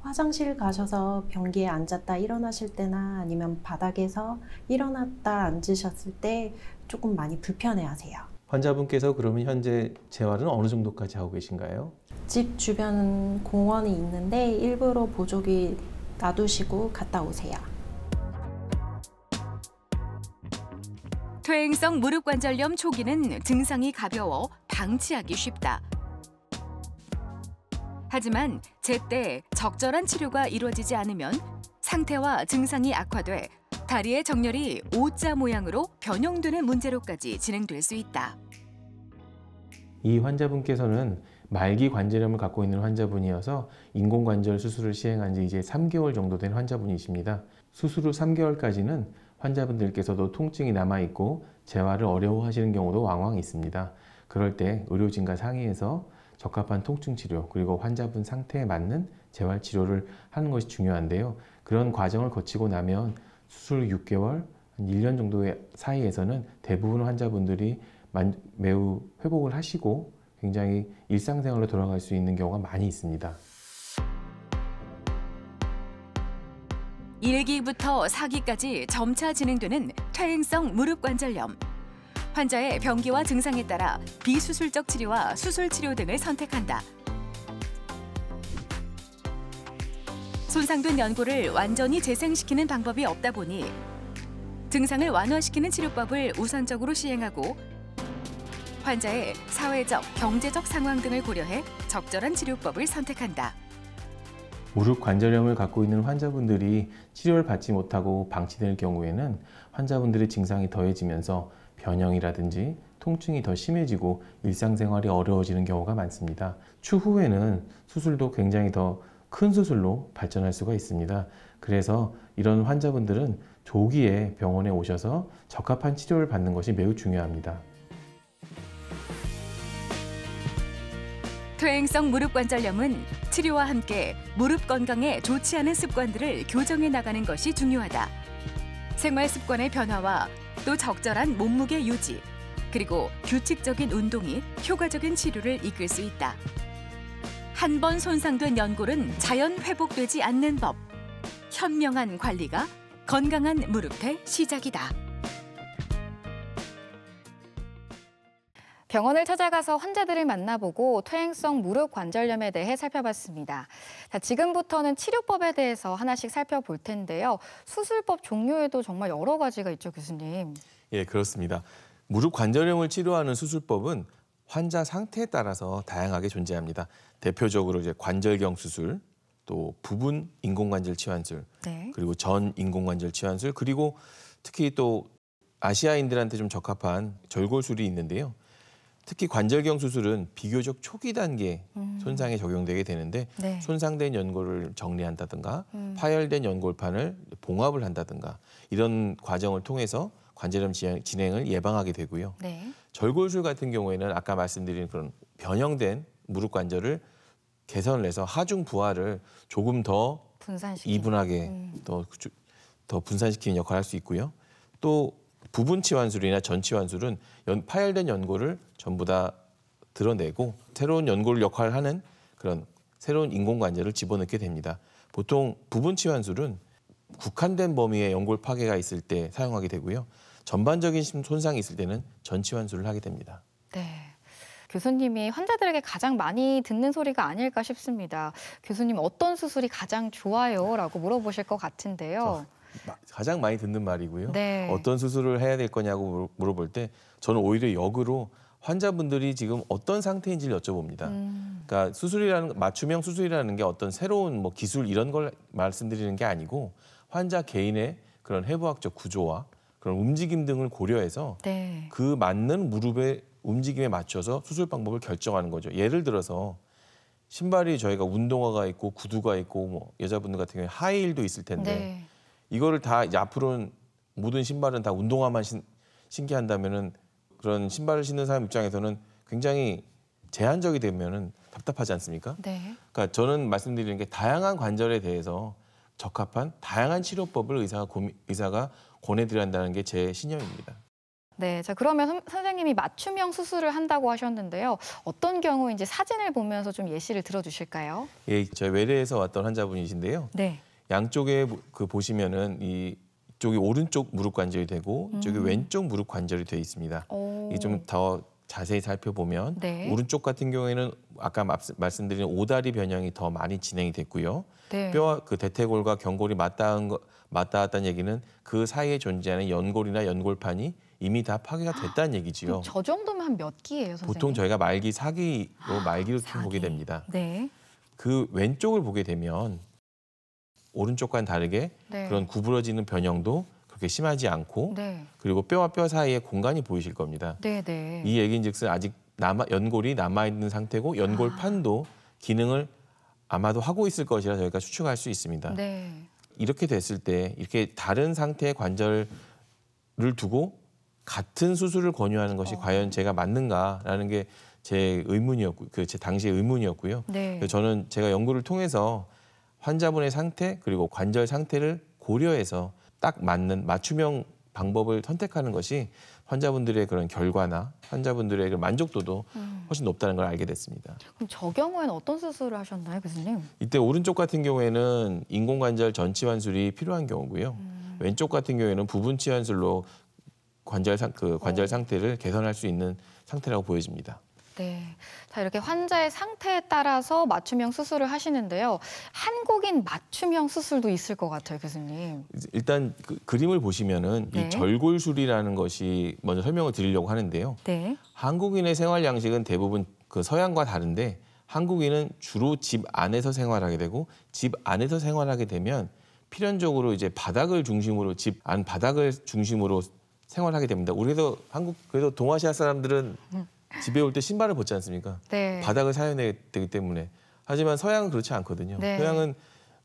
화장실 가셔서 변기에 앉았다 일어나실 때나 아니면 바닥에서 일어났다 앉으셨을 때 조금 많이 불편해 하세요.
환자분께서 그러면 현재 재활은 어느 정도까지 하고 계신가요?
집 주변 공원이 있는데 일부러 보조기 놔두시고 갔다 오세요.
퇴행성 무릎 관절염 초기는 증상이 가벼워 방치하기 쉽다. 하지만 제때 적절한 치료가 이루어지지 않으면 상태와 증상이 악화돼 다리의 정렬이 O자 모양으로 변형되는 문제로까지 진행될 수 있다.
이 환자분께서는 말기 관절염을 갖고 있는 환자분이어서 인공관절 수술을 시행한 지 이제 3개월 정도 된 환자분이십니다. 수술 후 3개월까지는 환자분들께서도 통증이 남아있고 재활을 어려워하시는 경우도 왕왕 있습니다. 그럴 때 의료진과 상의해서 적합한 통증 치료 그리고 환자분 상태에 맞는 재활 치료를 하는 것이 중요한데요. 그런 과정을 거치고 나면 수술 6개월, 한 1년 정도의 사이에서는 대부분 환자분들이 만- 매우 회복을 하시고 굉장히 일상생활로 돌아갈 수 있는 경우가 많이 있습니다.
1기부터 4기까지 점차 진행되는 퇴행성 무릎 관절염. 환자의 병기와 증상에 따라 비수술적 치료와 수술 치료 등을 선택한다. 손상된 연골을 완전히 재생시키는 방법이 없다 보니 증상을 완화시키는 치료법을 우선적으로 시행하고 환자의 사회적, 경제적 상황 등을 고려해 적절한 치료법을 선택한다.
무릎 관절염을 갖고 있는 환자분들이 치료를 받지 못하고 방치될 경우에는 환자분들의 증상이 더해지면서 변형이라든지 통증이 더 심해지고 일상생활이 어려워지는 경우가 많습니다. 추후에는 수술도 굉장히 더 큰 수술로 발전할 수가 있습니다. 그래서 이런 환자분들은 조기에 병원에 오셔서 적합한 치료를 받는 것이 매우 중요합니다.
퇴행성 무릎 관절염은 치료와 함께 무릎 건강에 좋지 않은 습관들을 교정해 나가는 것이 중요하다. 생활 습관의 변화와 또 적절한 몸무게 유지, 그리고 규칙적인 운동이 효과적인 치료를 이끌 수 있다. 한 번 손상된 연골은 자연 회복되지 않는 법. 현명한 관리가 건강한 무릎의 시작이다.
병원을 찾아가서 환자들을 만나보고 퇴행성 무릎 관절염에 대해 살펴봤습니다. 자, 지금부터는 치료법에 대해서 하나씩 살펴볼 텐데요. 수술법 종류에도 정말 여러 가지가 있죠, 교수님.
예, 그렇습니다. 무릎 관절염을 치료하는 수술법은 환자 상태에 따라서 다양하게 존재합니다. 대표적으로 이제 관절경 수술, 또 부분 인공관절 치환술,
네.
그리고 전 인공관절 치환술, 그리고 특히 또 아시아인들한테 좀 적합한 절골술이 있는데요. 특히 관절경 수술은 비교적 초기 단계
음.
손상에 적용되게 되는데
네.
손상된 연골을 정리한다든가
음.
파열된 연골판을 봉합을 한다든가 이런 과정을 통해서 관절염 진행- 진행을 예방하게 되고요.
네.
절골술 같은 경우에는 아까 말씀드린 그런 변형된 무릎 관절을 개선을 해서 하중 부하를 조금 더
분산시키는.
이분하게
음.
더, 주- 더 분산시키는 역할을 할 수 있고요. 또 부분 치 환술이나 전 치 환술은 연- 파열된 연골을 전부 다 드러내고 새로운 연골 역할을 하는 그런 새로운 인공관절을 집어넣게 됩니다. 보통 부분 치 환술은 국한된 범위의 연골 파괴가 있을 때 사용하게 되고요. 전반적인 심- 손상이 있을 때는 전 치 환술을 하게 됩니다.
네. 교수님이 환자들에게 가장 많이 듣는 소리가 아닐까 싶습니다. 교수님 어떤 수술이 가장 좋아요? 라고 물어보실 것 같은데요.
마- 가장 많이 듣는 말이고요.
네.
어떤 수술을 해야 될 거냐고 물- 물어볼 때 저는 오히려 역으로 환자분들이 지금 어떤 상태인지를 여쭤봅니다.
음,
그러니까 수술이라는 맞춤형 수술이라는 게 어떤 새로운 뭐 기술 이런 걸 말씀드리는 게 아니고 환자 개인의 그런 해부학적 구조와 그런 움직임 등을 고려해서
네.
그 맞는 무릎의 움직임에 맞춰서 수술 방법을 결정하는 거죠. 예를 들어서 신발이 저희가 운동화가 있고 구두가 있고 뭐 여자분들 같은 경우에 하이힐도 있을 텐데
네.
이거를 다 이제 앞으로는 모든 신발은 다 운동화만 신, 신게 한다면은 그런 신발을 신는 사람 입장에서는 굉장히 제한적이 되면은 답답하지 않습니까?
네.
그러니까 저는 말씀드리는 게 다양한 관절에 대해서 적합한 다양한 치료법을 의사가 고민, 의사가 권해드려야 한다는 게 제 신념입니다.
네. 자, 그러면 선- 선생님이 맞춤형 수술을 한다고 하셨는데요. 어떤 경우인지 사진을 보면서 좀 예시를 들어주실까요?
예, 저희 외래에서 왔던 환자분이신데요.
네.
양쪽에 보- 그 보시면은 이 이쪽이 오른쪽 무릎 관절이 되고
음.
왼쪽 무릎 관절이 되어 있습니다.
오.
이좀 더 자세히 살펴보면
네.
오른쪽 같은 경우에는 아까 말씀- 말씀드린 오다리 변형이 더 많이 진행이 됐고요.
네.
뼈와 그 대퇴골과 경골이 맞닿은 거, 맞닿았다는 얘기는 그 사이에 존재하는 연골이나 연골판이 이미 다 파괴가 됐다는 얘기지요.
저 정도면 한몇 기예요, 선생님?
보통 저희가 말기 사기로 말기로
사기.
보게 됩니다.
네.
그 왼쪽을 보게 되면 오른쪽과는 다르게
네.
그런 구부러지는 변형도 그렇게 심하지 않고
네.
그리고 뼈와 뼈 사이에 공간이 보이실 겁니다.
네, 네.
이 얘기인즉슨 아직 남아, 연골이 남아 있는 상태고 연골판도 기능을 아마도 하고 있을 것이라 저희가 추측할 수 있습니다.
네.
이렇게 됐을 때 이렇게 다른 상태의 관절을 두고 같은 수술을 권유하는 것이
어.
과연 제가 맞는가라는 게 제 의문이었고 그 제 당시의 의문이었고요.
네.
저는 제가 연구를 통해서 환자분의 상태 그리고 관절 상태를 고려해서 딱 맞는 맞춤형 방법을 선택하는 것이 환자분들의 그런 결과나 환자분들의 그 만족도도
음.
훨씬 높다는 걸 알게 됐습니다.
그럼 저 경우에는 어떤 수술을 하셨나요, 교수님?
이때 오른쪽 같은 경우에는 인공관절 전치 환술이 필요한 경우고요.
음.
왼쪽 같은 경우에는 부분 치 환술로 관절 상, 그 관절
어.
상태를 개선할 수 있는 상태라고 보여집니다.
네. 자, 이렇게 환자의 상태에 따라서 맞춤형 수술을 하시는데요. 한국인 맞춤형 수술도 있을 것 같아요, 교수님.
일단 그 그림을 보시면은
네.
이 절골술이라는 것이 먼저 설명을 드리려고 하는데요.
네.
한국인의 생활 양식은 대부분 그 서양과 다른데 한국인은 주로 집 안에서 생활하게 되고 집 안에서 생활하게 되면 필연적으로 이제 바닥을 중심으로 집 안 바닥을 중심으로 생활하게 됩니다. 우리도 한국 그래도 동아시아 사람들은 집에 올 때 신발을 벗지 않습니까?
네.
바닥을 사용해야 되기 때문에 하지만 서양은 그렇지 않거든요.
네.
서양은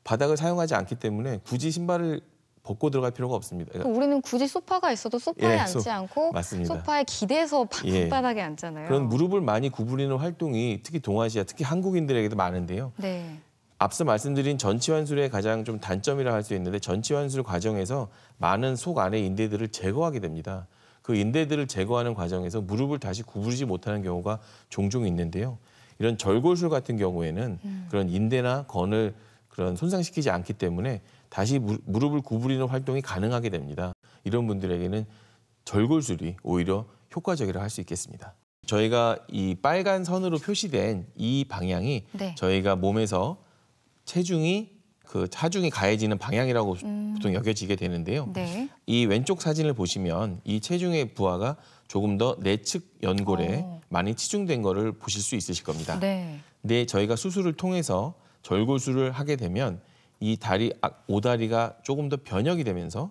바닥을 사용하지 않기 때문에 굳이 신발을 벗고 들어갈 필요가 없습니다.
그럼 우리는 굳이 소파가 있어도 소파에
예,
앉지
소-
않고
맞습니다.
소파에 기대서
예.
방바닥에 앉잖아요.
그런 무릎을 많이 구부리는 활동이 특히 동아시아, 특히 한국인들에게도 많은데요.
네.
앞서 말씀드린 전치환술의 가장 좀 단점이라 할 수 있는데 전치환술 과정에서 많은 속 안의 인대들을 제거하게 됩니다. 그 인대들을 제거하는 과정에서 무릎을 다시 구부리지 못하는 경우가 종종 있는데요. 이런 절골술 같은 경우에는 그런 인대나 건을 그런 손상시키지 않기 때문에 다시 무, 무릎을 구부리는 활동이 가능하게 됩니다. 이런 분들에게는 절골술이 오히려 효과적이라 할 수 있겠습니다. 저희가 이 빨간 선으로 표시된 이 방향이
네.
저희가 몸에서 체중이 그 하중이 가해지는 방향이라고
음.
보통 여겨지게 되는데요.
네.
이 왼쪽 사진을 보시면 이 체중의 부하가 조금 더 내측 연골에
어.
많이 치중된 거를 보실 수 있으실 겁니다.
네.
근데 저희가 수술을 통해서 절골술을 하게 되면 이 다리 아, 오다리가 조금 더 변형이 되면서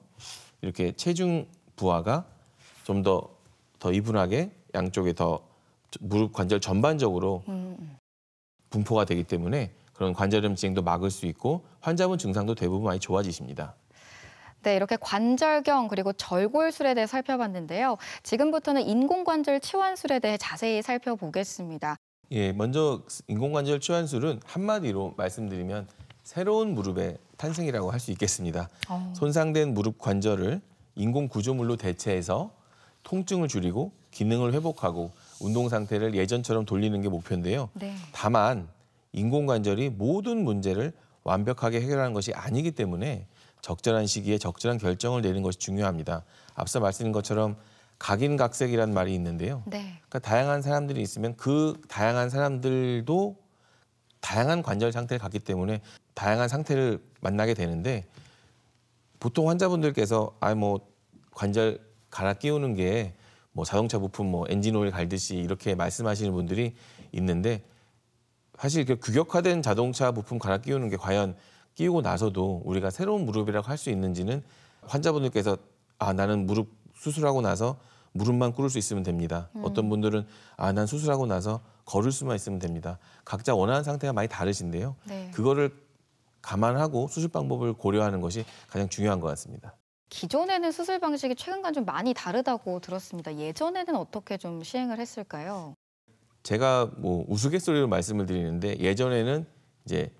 이렇게 체중 부하가 좀 더더 이분하게 양쪽에 더 무릎 관절 전반적으로
음.
분포가 되기 때문에 그런 관절염 진행도 막을 수 있고 환자분 증상도 대부분 많이 좋아지십니다.
네, 이렇게 관절경 그리고 절골술에 대해 살펴봤는데요. 지금부터는 인공관절 치환술에 대해 자세히 살펴보겠습니다.
예, 먼저 인공관절 치환술은 한마디로 말씀드리면 새로운 무릎의 탄생이라고 할 수 있겠습니다.
어.
손상된 무릎 관절을 인공 구조물로 대체해서 통증을 줄이고 기능을 회복하고 운동 상태를 예전처럼 돌리는 게 목표인데요.
네.
다만 인공관절이 모든 문제를 완벽하게 해결하는 것이 아니기 때문에 적절한 시기에 적절한 결정을 내는 것이 중요합니다. 앞서 말씀드린 것처럼 각인각색이라는 말이 있는데요.
네.
그러니까 다양한 사람들이 있으면 그 다양한 사람들도 다양한 관절 상태를 갖기 때문에 다양한 상태를 만나게 되는데 보통 환자분들께서 아뭐 관절 갈아 끼우는 게 뭐 자동차 부품 뭐 엔진 오일 갈듯이 이렇게 말씀하시는 분들이 있는데 사실 그 규격화된 자동차 부품 갈아 끼우는 게 과연 끼우고 나서도 우리가 새로운 무릎이라고 할 수 있는지는 환자분들께서 아 나는 무릎 수술하고 나서 무릎만 꿇을 수 있으면 됩니다. 어떤 분들은 아 난 수술하고 나서 걸을 수만 있으면 됩니다. 각자 원하는 상태가 많이 다르신데요.
네.
그거를 감안하고 수술 방법을 고려하는 것이 가장 중요한 것 같습니다.
기존에는 수술 방식이 최근과 좀 많이 다르다고 들었습니다. 예전에는 어떻게 좀 시행을 했을까요?
제가 뭐 우스갯소리로 말씀을 드리는데 예전에는 이제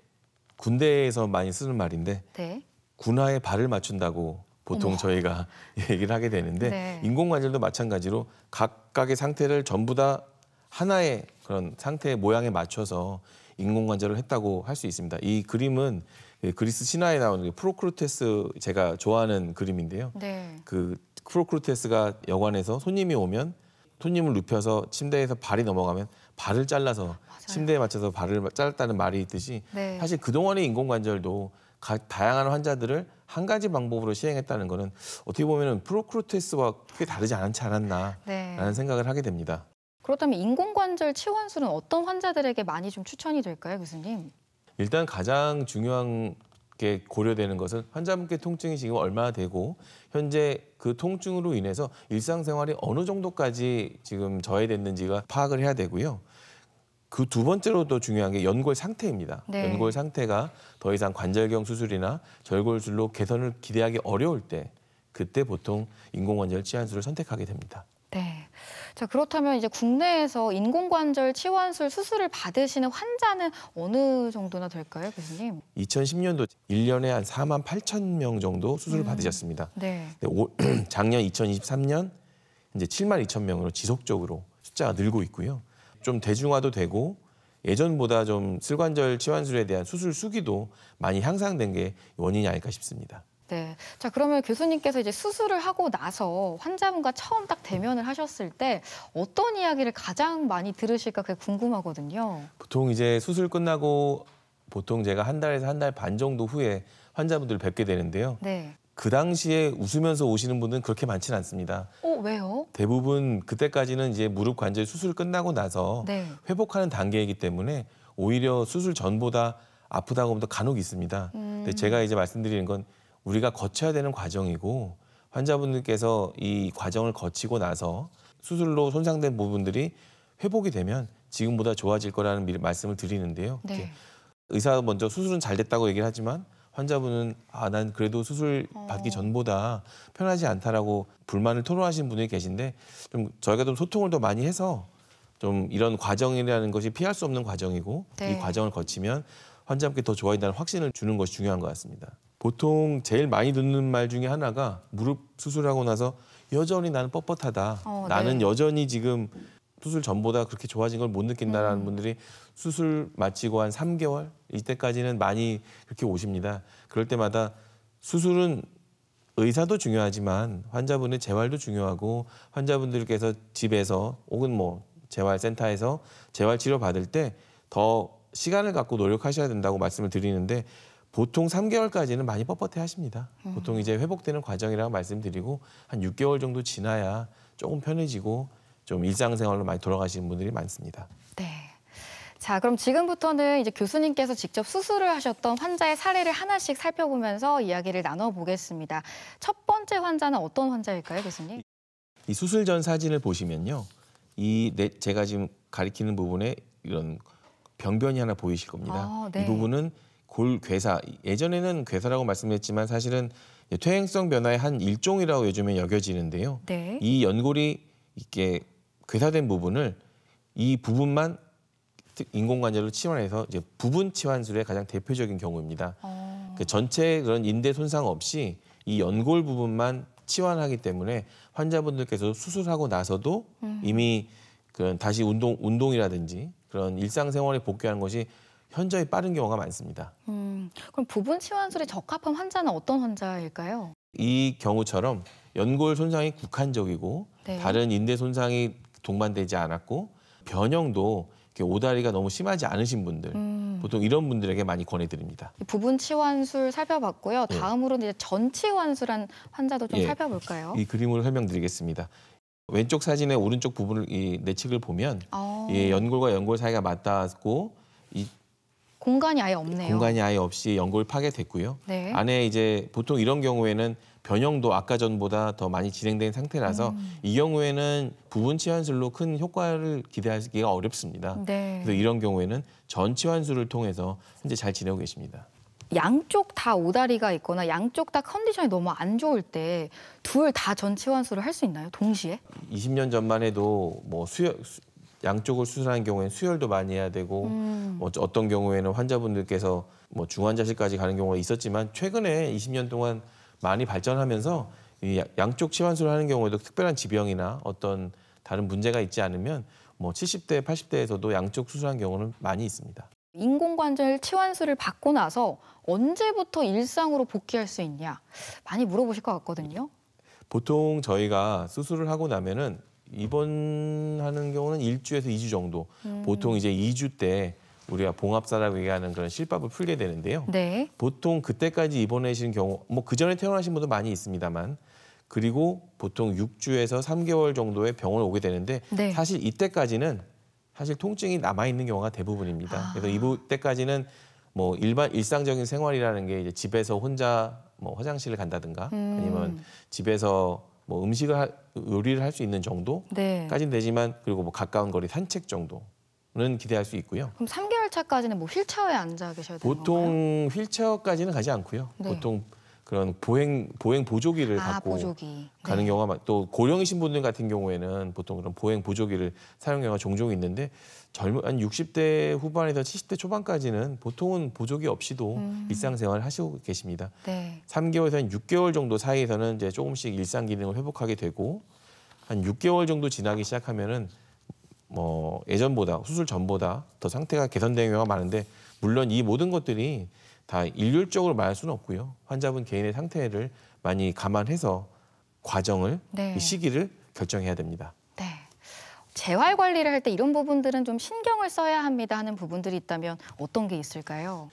군대에서 많이 쓰는 말인데
네.
군화에 발을 맞춘다고 보통
어머.
저희가 얘기를 하게 되는데
네.
인공관절도 마찬가지로 각각의 상태를 전부 다 하나의 그런 상태의 모양에 맞춰서 인공관절을 했다고 할 수 있습니다. 이 그림은 그 그리스 신화에 나오는 그 프로크루테스 제가 좋아하는 그림인데요.
네.
그 프로크루테스가 여관에서 손님이 오면 손님을 눕혀서 침대에서 발이 넘어가면 발을 잘라서 침대에 맞춰서 발을 잘랐다는 말이 있듯이
네.
사실 그동안의 인공관절도 각 다양한 환자들을 한 가지 방법으로 시행했다는 거는 어떻게 보면 프로크루테스와 크게 다르지 않지 않았나라는
네.
생각을 하게 됩니다.
그렇다면 인공관절 치환술은 어떤 환자들에게 많이 좀 추천이 될까요, 교수님?
일단 가장 중요한 게 고려되는 것은 환자분께 통증이 지금 얼마나 되고 현재 그 통증으로 인해서 일상생활이 어느 정도까지 지금 저해됐는지가 파악을 해야 되고요. 그 두 번째로 더 중요한 게 연골 상태입니다.
네.
연골 상태가 더 이상 관절경 수술이나 절골술로 개선을 기대하기 어려울 때 그때 보통 인공관절 치환술을 선택하게 됩니다.
네. 자, 그렇다면 이제 국내에서 인공관절 치환술 수술을 받으시는 환자는 어느 정도나 될까요, 교수님?
2010년도 1년에 한 4만 8천 명 정도 수술을
음.
받으셨습니다.
네.
네, 올- 작년 2023년 이제 7만 2천 명으로 지속적으로 숫자가 늘고 있고요. 좀 대중화도 되고 예전보다 좀 슬관절 치환술에 대한 수술 수기도 많이 향상된 게 원인이 아닐까 싶습니다.
네. 자, 그러면 교수님께서 이제 수술을 하고 나서 환자분과 처음 딱 대면을 하셨을 때 어떤 이야기를 가장 많이 들으실까 그게 궁금하거든요.
보통 이제 수술 끝나고 보통 제가 한 달에서 한 달 반 정도 후에 환자분들을 뵙게 되는데요.
네.
그 당시에 웃으면서 오시는 분들은 그렇게 많지는 않습니다.
어, 왜요?
대부분 그때까지는 이제 무릎 관절 수술 끝나고 나서
네.
회복하는 단계이기 때문에 오히려 수술 전보다 아프다고 하면 더 간혹 있습니다. 근데 제가 이제 말씀드리는 건 우리가 거쳐야 되는 과정이고 환자분들께서 이 과정을 거치고 나서 수술로 손상된 부분들이 회복이 되면 지금보다 좋아질 거라는 미- 말씀을 드리는데요.
네.
의사가 먼저 수술은 잘 됐다고 얘기를 하지만 환자분은 아 난 그래도 수술 받기
어.
전보다 편하지 않다라고 불만을 토로하시는 분들이 계신데 좀 저희가 좀 소통을 더 많이 해서 좀 이런 과정이라는 것이 피할 수 없는 과정이고
네.
이 과정을 거치면 환자분께 더 좋아진다는 확신을 주는 것이 중요한 것 같습니다. 보통 제일 많이 듣는 말 중에 하나가 무릎 수술하고 나서 여전히 나는 뻣뻣하다.
어,
나는
네.
여전히 지금 수술 전보다 그렇게 좋아진 걸 못 느낀다라는
음.
분들이 수술 마치고 한 3개월 이때까지는 많이 그렇게 오십니다. 그럴 때마다 수술은 의사도 중요하지만 환자분의 재활도 중요하고 환자분들께서 집에서 혹은 뭐 재활센터에서 재활 치료 받을 때 더 시간을 갖고 노력하셔야 된다고 말씀을 드리는데 보통 3개월까지는 많이 뻣뻣해 하십니다. 보통 이제 회복되는 과정이라고 말씀드리고 한 6개월 정도 지나야 조금 편해지고 좀 일상생활로 많이 돌아가시는 분들이 많습니다.
네. 자, 그럼 지금부터는 이제 교수님께서 직접 수술을 하셨던 환자의 사례를 하나씩 살펴보면서 이야기를 나눠보겠습니다. 첫 번째 환자는 어떤 환자일까요, 교수님?
이 수술 전 사진을 보시면요. 이 네, 제가 지금 가리키는 부분에 이런 병변이 하나 보이실 겁니다.
아, 네.
이 부분은 골 괴사. 예전에는 괴사라고 말씀드렸지만 사실은 퇴행성 변화의 한 일종이라고 요즘에 여겨지는데요.
네.
이 연골이 이렇게 괴사된 부분을 이 부분만 특- 인공관절로 치환해서 이제 부분 치환술의 가장 대표적인 경우입니다.
어,
그 전체 그런 인대 손상 없이 이 연골 부분만 치환하기 때문에 환자분들께서 수술하고 나서도
음.
이미 그런 다시 운동 운동이라든지 그런 일상생활에 복귀하는 것이 현저히 빠른 경우가 많습니다.
음, 그럼 부분 치환술에 적합한 환자는 어떤 환자일까요?
이 경우처럼 연골 손상이 국한적이고
네.
다른 인대 손상이 동반되지 않았고 변형도 오다리가 너무 심하지 않으신 분들
음,
보통 이런 분들에게 많이 권해드립니다.
이 부분 치환술 살펴봤고요.
예.
다음으로는 이제 전 치환술한 환자도 좀
예.
살펴볼까요?
이 그림을 설명드리겠습니다. 왼쪽 사진의 오른쪽 부분을 이 내측을 보면
어,
이 연골과 연골 사이가 맞닿았고 이
공간이 아예 없네요.
공간이 아예 없이 연골 파괴됐고요.
네.
안에 이제 보통 이런 경우에는 변형도 아까 전보다 더 많이 진행된 상태라서
음.
이 경우에는 부분 치환술로 큰 효과를 기대하기가 어렵습니다.
네.
그래서 이런 경우에는 전 치환술을 통해서 현재 잘 지내고 계십니다.
양쪽 다 오다리가 있거나 양쪽 다 컨디션이 너무 안 좋을 때 둘 다 전치환술을 할수 있나요? 동시에?
20년 전만 해도 뭐 수혈 수- 양쪽을 수술하는 경우에는 수혈도 많이 해야 되고
음.
뭐 어떤 경우에는 환자분들께서 뭐 중환자실까지 가는 경우가 있었지만 최근에 20년 동안 많이 발전하면서 이 야- 양쪽 치환술을 하는 경우에도 특별한 지병이나 어떤 다른 문제가 있지 않으면 뭐 70대, 80대에서도 양쪽 수술한 경우는 많이 있습니다.
인공관절 치환술을 받고 나서 언제부터 일상으로 복귀할 수 있냐 많이 물어보실 것 같거든요.
보통 저희가 수술을 하고 나면은 입원하는 경우는 1주에서 2주 정도.
음.
보통 이제 2주 때 우리가 봉합사라고 얘기하는 그런 실밥을 풀게 되는데요.
네.
보통 그때까지 입원하시는 경우 뭐 그전에 퇴원하신 분도 많이 있습니다만 그리고 보통 6주에서 3개월 정도의 병원을 오게 되는데
네.
사실 이때까지는 사실 통증이 남아 있는 경우가 대부분입니다.
아.
그래서 이때까지는 뭐 일반 일상적인 생활이라는 게 이제 집에서 혼자 뭐 화장실을 간다든가
음.
아니면 집에서 뭐 음식을 하- 요리를 할 수 있는
네.
정도까지는 되지만 그리고 뭐 가까운 거리 산책 정도는 기대할 수 있고요.
그럼 3개월 차까지는 뭐 휠체어에 앉아 계셔야 되는 건가요?
보통 휠체어까지는 가지 않고요.
네.
보통 그런 보행 보행 보조기를
아,
갖고
보조기.
가는
네.
경우가 많- 또 고령이신 분들 같은 경우에는 보통 그런 보행 보조기를 사용 경우가 종종 있는데 젊은 한 60대 후반에서 70대 초반까지는 보통은 보조기 없이도
음.
일상생활을 하시고 계십니다.
네.
3개월에서 한 6개월 정도 사이에서는 이제 조금씩 일상 기능을 회복하게 되고 한 6개월 정도 지나기 시작하면은 뭐 예전보다 수술 전보다 더 상태가 개선되는 경우가 많은데 물론 이 모든 것들이 다 일률적으로 말할 수는 없고요. 환자분 개인의 상태를 많이 감안해서 과정을
네.
이 시기를 결정해야 됩니다.
네. 재활 관리를 할 때 이런 부분들은 좀 신경을 써야 합니다 하는 부분들이 있다면 어떤 게 있을까요?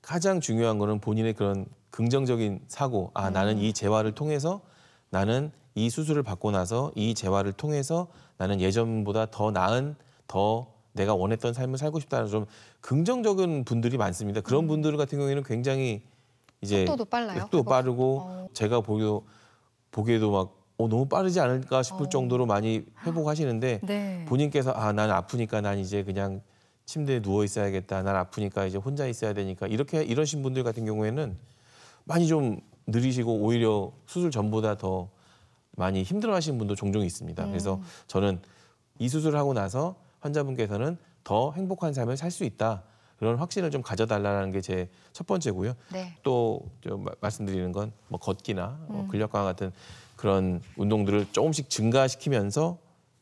가장 중요한 거는 본인의 그런 긍정적인 사고. 아, 나는 이 재활을 통해서 나는 이 수술을 받고 나서 이 재활을 통해서 나는 예전보다 더 나은 더 내가 원했던 삶을 살고 싶다는 좀 긍정적인 분들이 많습니다. 그런
음.
분들 같은 경우에는 굉장히 이제
속도도 빨라요.
속도? 빠르고
어.
제가 보기도 보기에도 막 어, 너무 빠르지 않을까 싶을
어.
정도로 많이 회복하시는데
네.
본인께서 아 난 아프니까 난 이제 그냥 침대에 누워 있어야겠다. 난 아프니까 이제 혼자 있어야 되니까 이렇게 이러신 분들 같은 경우에는 많이 좀 느리시고 오히려 수술 전보다 더 많이 힘들어하시는 분도 종종 있습니다.
음.
그래서 저는 이 수술을 하고 나서 환자분께서는 더 행복한 삶을 살 수 있다. 그런 확신을 좀 가져달라는 게 제 첫 번째고요.
네.
또저 말씀드리는 건 뭐 걷기나 뭐
음.
근력 강화 같은 그런 운동들을 조금씩 증가시키면서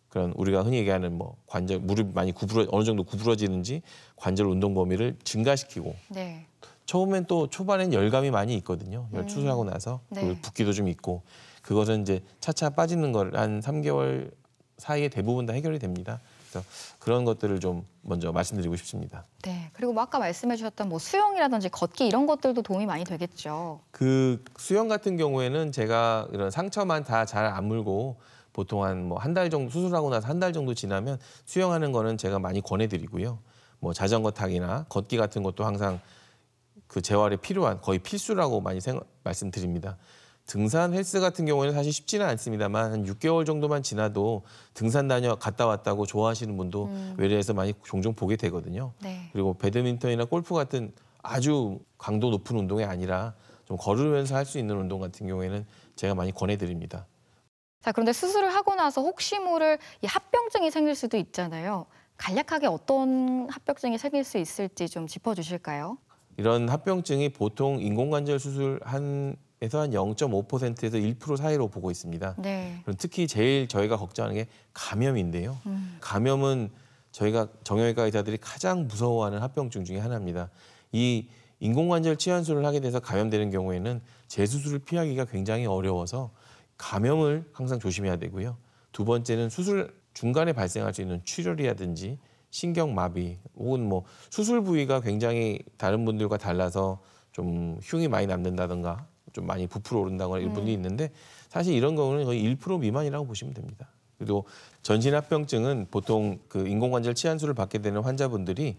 그런 우리가 흔히 얘기하는 뭐 관절 무릎 많이 구부러 어느 정도 구부러지는지 관절 운동 범위를 증가시키고
네.
처음엔 또 초반엔 열감이 많이 있거든요. 열
음.
수술하고 나서
네.
붓기도 좀 있고 그것은 이제 차차 빠지는 걸 한 3개월 사이에 대부분 다 해결이 됩니다. 그래서 그런 것들을 좀 먼저 말씀드리고 싶습니다.
네. 그리고 뭐 아까 말씀해 주셨던 뭐 수영이라든지 걷기 이런 것들도 도움이 많이 되겠죠.
그 수영 같은 경우에는 제가 이런 상처만 다잘안 물고 보통 한 뭐 한 달 정도 수술하고 나서 한 달 정도 지나면 수영하는 거는 제가 많이 권해드리고요. 뭐 자전거 타기나 걷기 같은 것도 항상 그 재활에 필요한 거의 필수라고 많이 생각, 말씀드립니다. 등산 헬스 같은 경우에는 사실 쉽지는 않습니다만 한 6개월 정도만 지나도 등산 다녀 갔다 왔다고 좋아하시는 분도
음.
외래에서 많이 종종 보게 되거든요.
네.
그리고 배드민턴이나 골프 같은 아주 강도 높은 운동이 아니라 좀 걸으면서 할 수 있는 운동 같은 경우에는 제가 많이 권해드립니다.
자, 그런데 수술을 하고 나서 혹시 모를 이 합병증이 생길 수도 있잖아요. 간략하게 어떤 합병증이 생길 수 있을지 좀 짚어주실까요?
이런 합병증이 보통 인공관절 수술 한 에서 한 0.5%에서 1% 사이로 보고 있습니다.
네.
그럼 특히 제일 저희가 걱정하는 게 감염인데요.
음.
감염은 저희가 정형외과 의사들이 가장 무서워하는 합병증 중에 하나입니다. 이 인공관절 치환술을 하게 돼서 감염되는 경우에는 재수술을 피하기가 굉장히 어려워서 감염을 항상 조심해야 되고요. 두 번째는 수술 중간에 발생할 수 있는 출혈이라든지 신경마비 혹은 뭐 수술 부위가 굉장히 다른 분들과 달라서 좀 흉이 많이 남는다든가 좀 많이 부풀어 오른다거나 이런 분이 있는데 사실 이런 경우는 거의 1% 미만이라고 보시면 됩니다. 그리고 전신합병증은 보통 그 인공관절 치환술을 받게 되는 환자분들이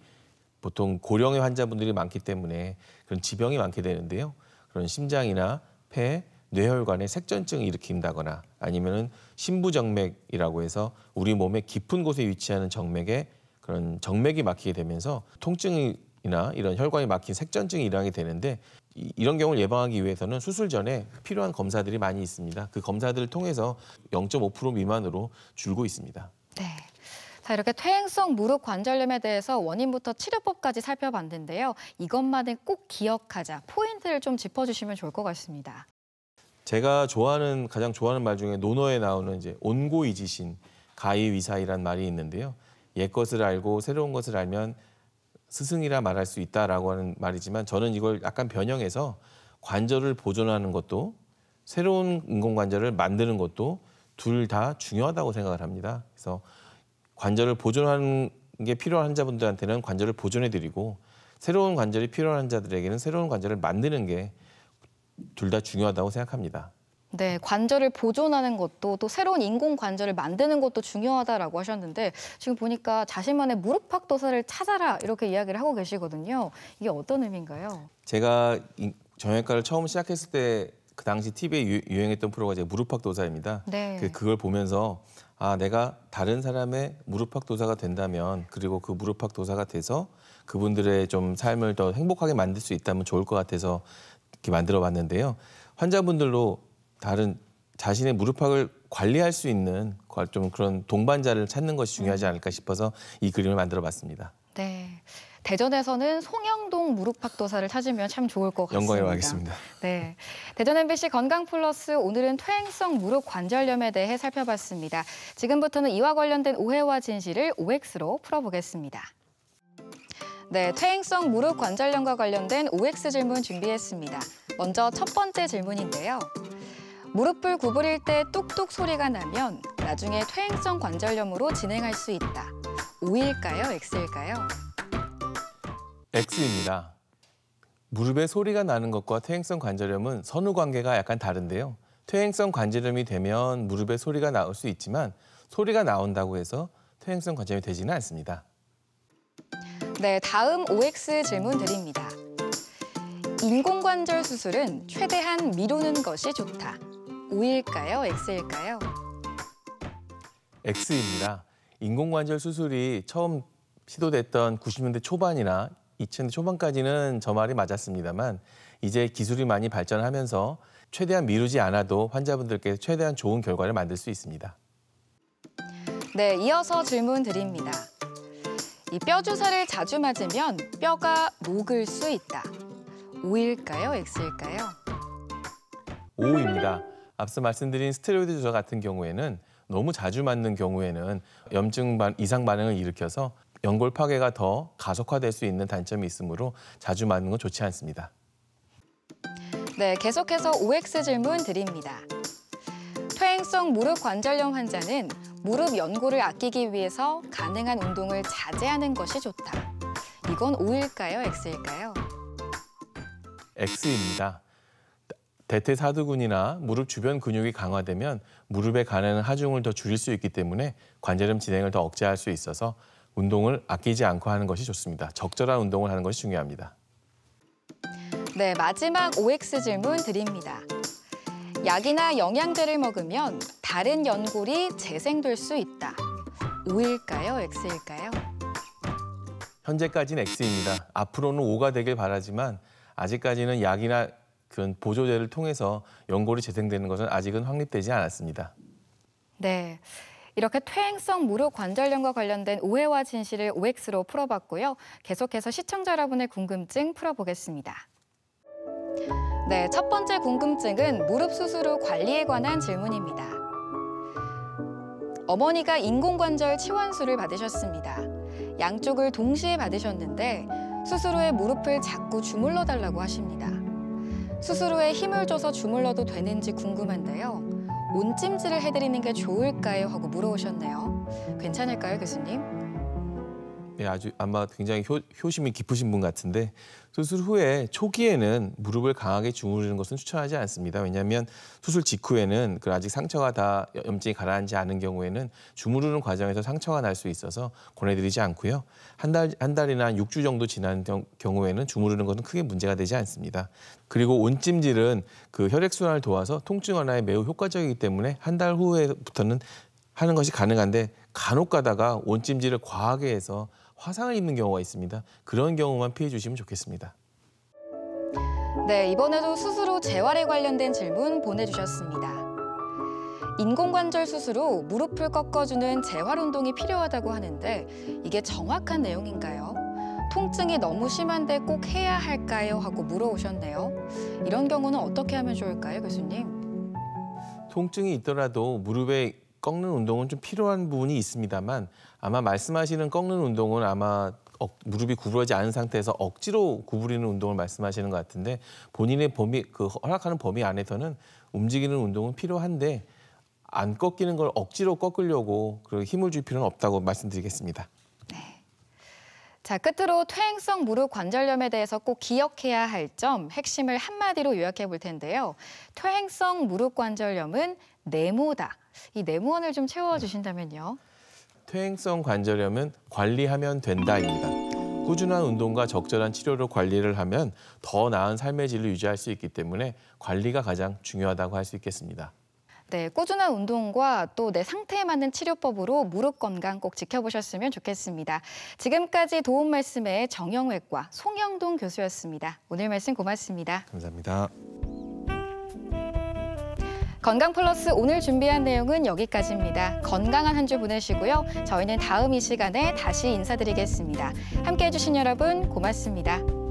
보통 고령의 환자분들이 많기 때문에 그런 지병이 많게 되는데요. 그런 심장이나 폐, 뇌혈관에 색전증을 일으킨다거나 아니면은 신부정맥이라고 해서 우리 몸의 깊은 곳에 위치하는 정맥에 그런 정맥이 막히게 되면서 통증이나 이런 혈관이 막힌 색전증이 일어나게 되는데 이- 이런 경우를 예방하기 위해서는 수술 전에 필요한 검사들이 많이 있습니다. 그 검사들을 통해서 0.5% 미만으로 줄고 있습니다.
네. 자, 이렇게 퇴행성 무릎 관절염에 대해서 원인부터 치료법까지 살펴봤는데요. 이것만은 꼭 기억하자. 포인트를 좀 짚어주시면 좋을 것 같습니다.
제가 좋아하는 가장 좋아하는 말 중에 논어에 나오는 이제 온고이지신 가이위사이란 말이 있는데요. 옛 것을 알고 새로운 것을 알면 스승이라 말할 수 있다라고 하는 말이지만 저는 이걸 약간 변형해서 관절을 보존하는 것도 새로운 인공관절을 만드는 것도 둘 다 중요하다고 생각을 합니다. 그래서 관절을 보존하는 게 필요한 환자분들한테는 관절을 보존해 드리고 새로운 관절이 필요한 환자들에게는 새로운 관절을 만드는 게 둘 다 중요하다고 생각합니다.
네, 관절을 보존하는 것도 또 새로운 인공 관절을 만드는 것도 중요하다라고 하셨는데 지금 보니까 자신만의 무릎팍 도사를 찾아라 이렇게 이야기를 하고 계시거든요. 이게 어떤 의미인가요?
제가 이- 정형외과를 처음 시작했을 때 그 당시 TV에 유, 유행했던 프로가 이제 무릎팍 도사입니다.
네.
그, 그걸 보면서 아 내가 다른 사람의 무릎팍 도사가 된다면 그리고 그 무릎팍 도사가 돼서 그분들의 좀 삶을 더 행복하게 만들 수 있다면 좋을 것 같아서 이렇게 만들어봤는데요. 환자분들로 다른 자신의 무릎팍을 관리할 수 있는 과- 좀 그런 동반자를 찾는 것이 중요하지 않을까 싶어서 이 그림을 만들어봤습니다.
네. 대전에서는 송영동 무릎팍 도사를 찾으면 참 좋을 것 같습니다.
영광이라고 하겠습니다.
네. 대전 MBC 건강 플러스 오늘은 퇴행성 무릎 관절염에 대해 살펴봤습니다. 지금부터는 이와 관련된 오해와 진실을 OX로 풀어보겠습니다. 네, 퇴행성 무릎 관절염과 관련된 OX 질문 준비했습니다. 먼저 첫 번째 질문인데요. 무릎을 구부릴 때 뚝뚝 소리가 나면 나중에 퇴행성 관절염으로 진행할 수 있다. O일까요? X일까요?
X입니다. 무릎에 소리가 나는 것과 퇴행성 관절염은 선후 관계가 약간 다른데요. 퇴행성 관절염이 되면 무릎에 소리가 나올 수 있지만 소리가 나온다고 해서 퇴행성 관절염이 되지는 않습니다.
네, 다음 OX 질문 드립니다. 인공관절 수술은 최대한 미루는 것이 좋다. O일까요? X일까요?
X입니다. 인공관절 수술이 처음 시도됐던 90년대 초반이나 2000년 초반까지는 저 말이 맞았습니다만 이제 기술이 많이 발전하면서 최대한 미루지 않아도 환자분들께 최대한 좋은 결과를 만들 수 있습니다.
네, 이어서 질문 드립니다. 이 뼈 주사를 자주 맞으면 뼈가 녹을 수 있다. O일까요? X일까요?
O입니다. 앞서 말씀드린 스테로이드 주사 같은 경우에는 너무 자주 맞는 경우에는 염증 반- 이상 반응을 일으켜서 연골 파괴가 더 가속화될 수 있는 단점이 있으므로 자주 맞는 건 좋지 않습니다.
네, 계속해서 OX 질문 드립니다. 퇴행성 무릎 관절염 환자는 무릎 연골을 아끼기 위해서 가능한 운동을 자제하는 것이 좋다. 이건 O일까요? X일까요?
X입니다. 대퇴사두근이나 무릎 주변 근육이 강화되면 무릎에 가는 하중을 더 줄일 수 있기 때문에 관절염 진행을 더 억제할 수 있어서 운동을 아끼지 않고 하는 것이 좋습니다. 적절한 운동을 하는 것이 중요합니다.
네, 마지막 OX 질문 드립니다. 약이나 영양제를 먹으면 다른 연골이 재생될 수 있다. O일까요? X일까요?
현재까지는 X입니다. 앞으로는 O가 되길 바라지만 아직까지는 약이나 그런 보조제를 통해서 연골이 재생되는 것은 아직은 확립되지 않았습니다.
네. 이렇게 퇴행성 무릎 관절염과 관련된 오해와 진실을 OX로 풀어봤고요. 계속해서 시청자 여러분의 궁금증 풀어보겠습니다. 네, 첫 번째 궁금증은 무릎 수술 후 관리에 관한 질문입니다. 어머니가 인공관절 치환술을 받으셨습니다. 양쪽을 동시에 받으셨는데 수술 후에 무릎을 자꾸 주물러 달라고 하십니다. 후에 힘을 줘서 주물러도 되는지 궁금한데요. 온찜질을 해드리는 게 좋을까요? 하고 물어오셨네요. 괜찮을까요, 교수님?
네, 아주 아마 굉장히 효, 효심이 깊으신 분 같은데 수술 후에 초기에는 무릎을 강하게 주무르는 것은 추천하지 않습니다. 왜냐하면 수술 직후에는 그 아직 상처가 다 염증이 가라앉지 않은 경우에는 주무르는 과정에서 상처가 날 수 있어서 권해드리지 않고요. 한 달 한 달이나 한 6주 정도 지난 경- 경우에는 주무르는 것은 크게 문제가 되지 않습니다. 그리고 온찜질은 그 혈액 순환을 도와서 통증 완화에 매우 효과적이기 때문에 한 달 후에부터는 하는 것이 가능한데 간혹 가다가 온찜질을 과하게 해서 화상을 입는 경우가 있습니다. 그런 경우만 피해 주시면 좋겠습니다.
네, 이번에도 수술 후 재활에 관련된 질문 보내주셨습니다. 인공관절 수술 후 무릎을 꺾어주는 재활 운동이 필요하다고 하는데 이게 정확한 내용인가요? 통증이 너무 심한데 꼭 해야 할까요? 하고 물어오셨네요. 이런 경우는 어떻게 하면 좋을까요, 교수님?
통증이 있더라도 무릎에 꺾는 운동은 좀 필요한 부분이 있습니다만 아마 말씀하시는 꺾는 운동은 아마 억- 무릎이 구부러지지 않은 상태에서 억지로 구부리는 운동을 말씀하시는 것 같은데 본인의 범위 그 허락하는 범위 안에서는 움직이는 운동은 필요한데 안 꺾이는 걸 억지로 꺾으려고 그 힘을 줄 필요는 없다고 말씀드리겠습니다.
자, 끝으로 퇴행성 무릎 관절염에 대해서 꼭 기억해야 할 점 핵심을 한마디로 요약해 볼 텐데요. 퇴행성 무릎 관절염은 네모다. 이 네모원을 좀 채워 주신다면요.
퇴행성 관절염은 관리하면 된다입니다. 꾸준한 운동과 적절한 치료로 관리를 하면 더 나은 삶의 질을 유지할 수 있기 때문에 관리가 가장 중요하다고 할 수 있겠습니다.
네, 꾸준한 운동과 또 내 상태에 맞는 치료법으로 무릎 건강 꼭 지켜보셨으면 좋겠습니다. 지금까지 도움 말씀의 정형외과 송영동 교수였습니다. 오늘 말씀 고맙습니다.
감사합니다.
건강 플러스 오늘 준비한 내용은 여기까지입니다. 건강한 한 주 보내시고요. 저희는 다음 이 시간에 다시 인사드리겠습니다. 함께 해 주신 여러분 고맙습니다.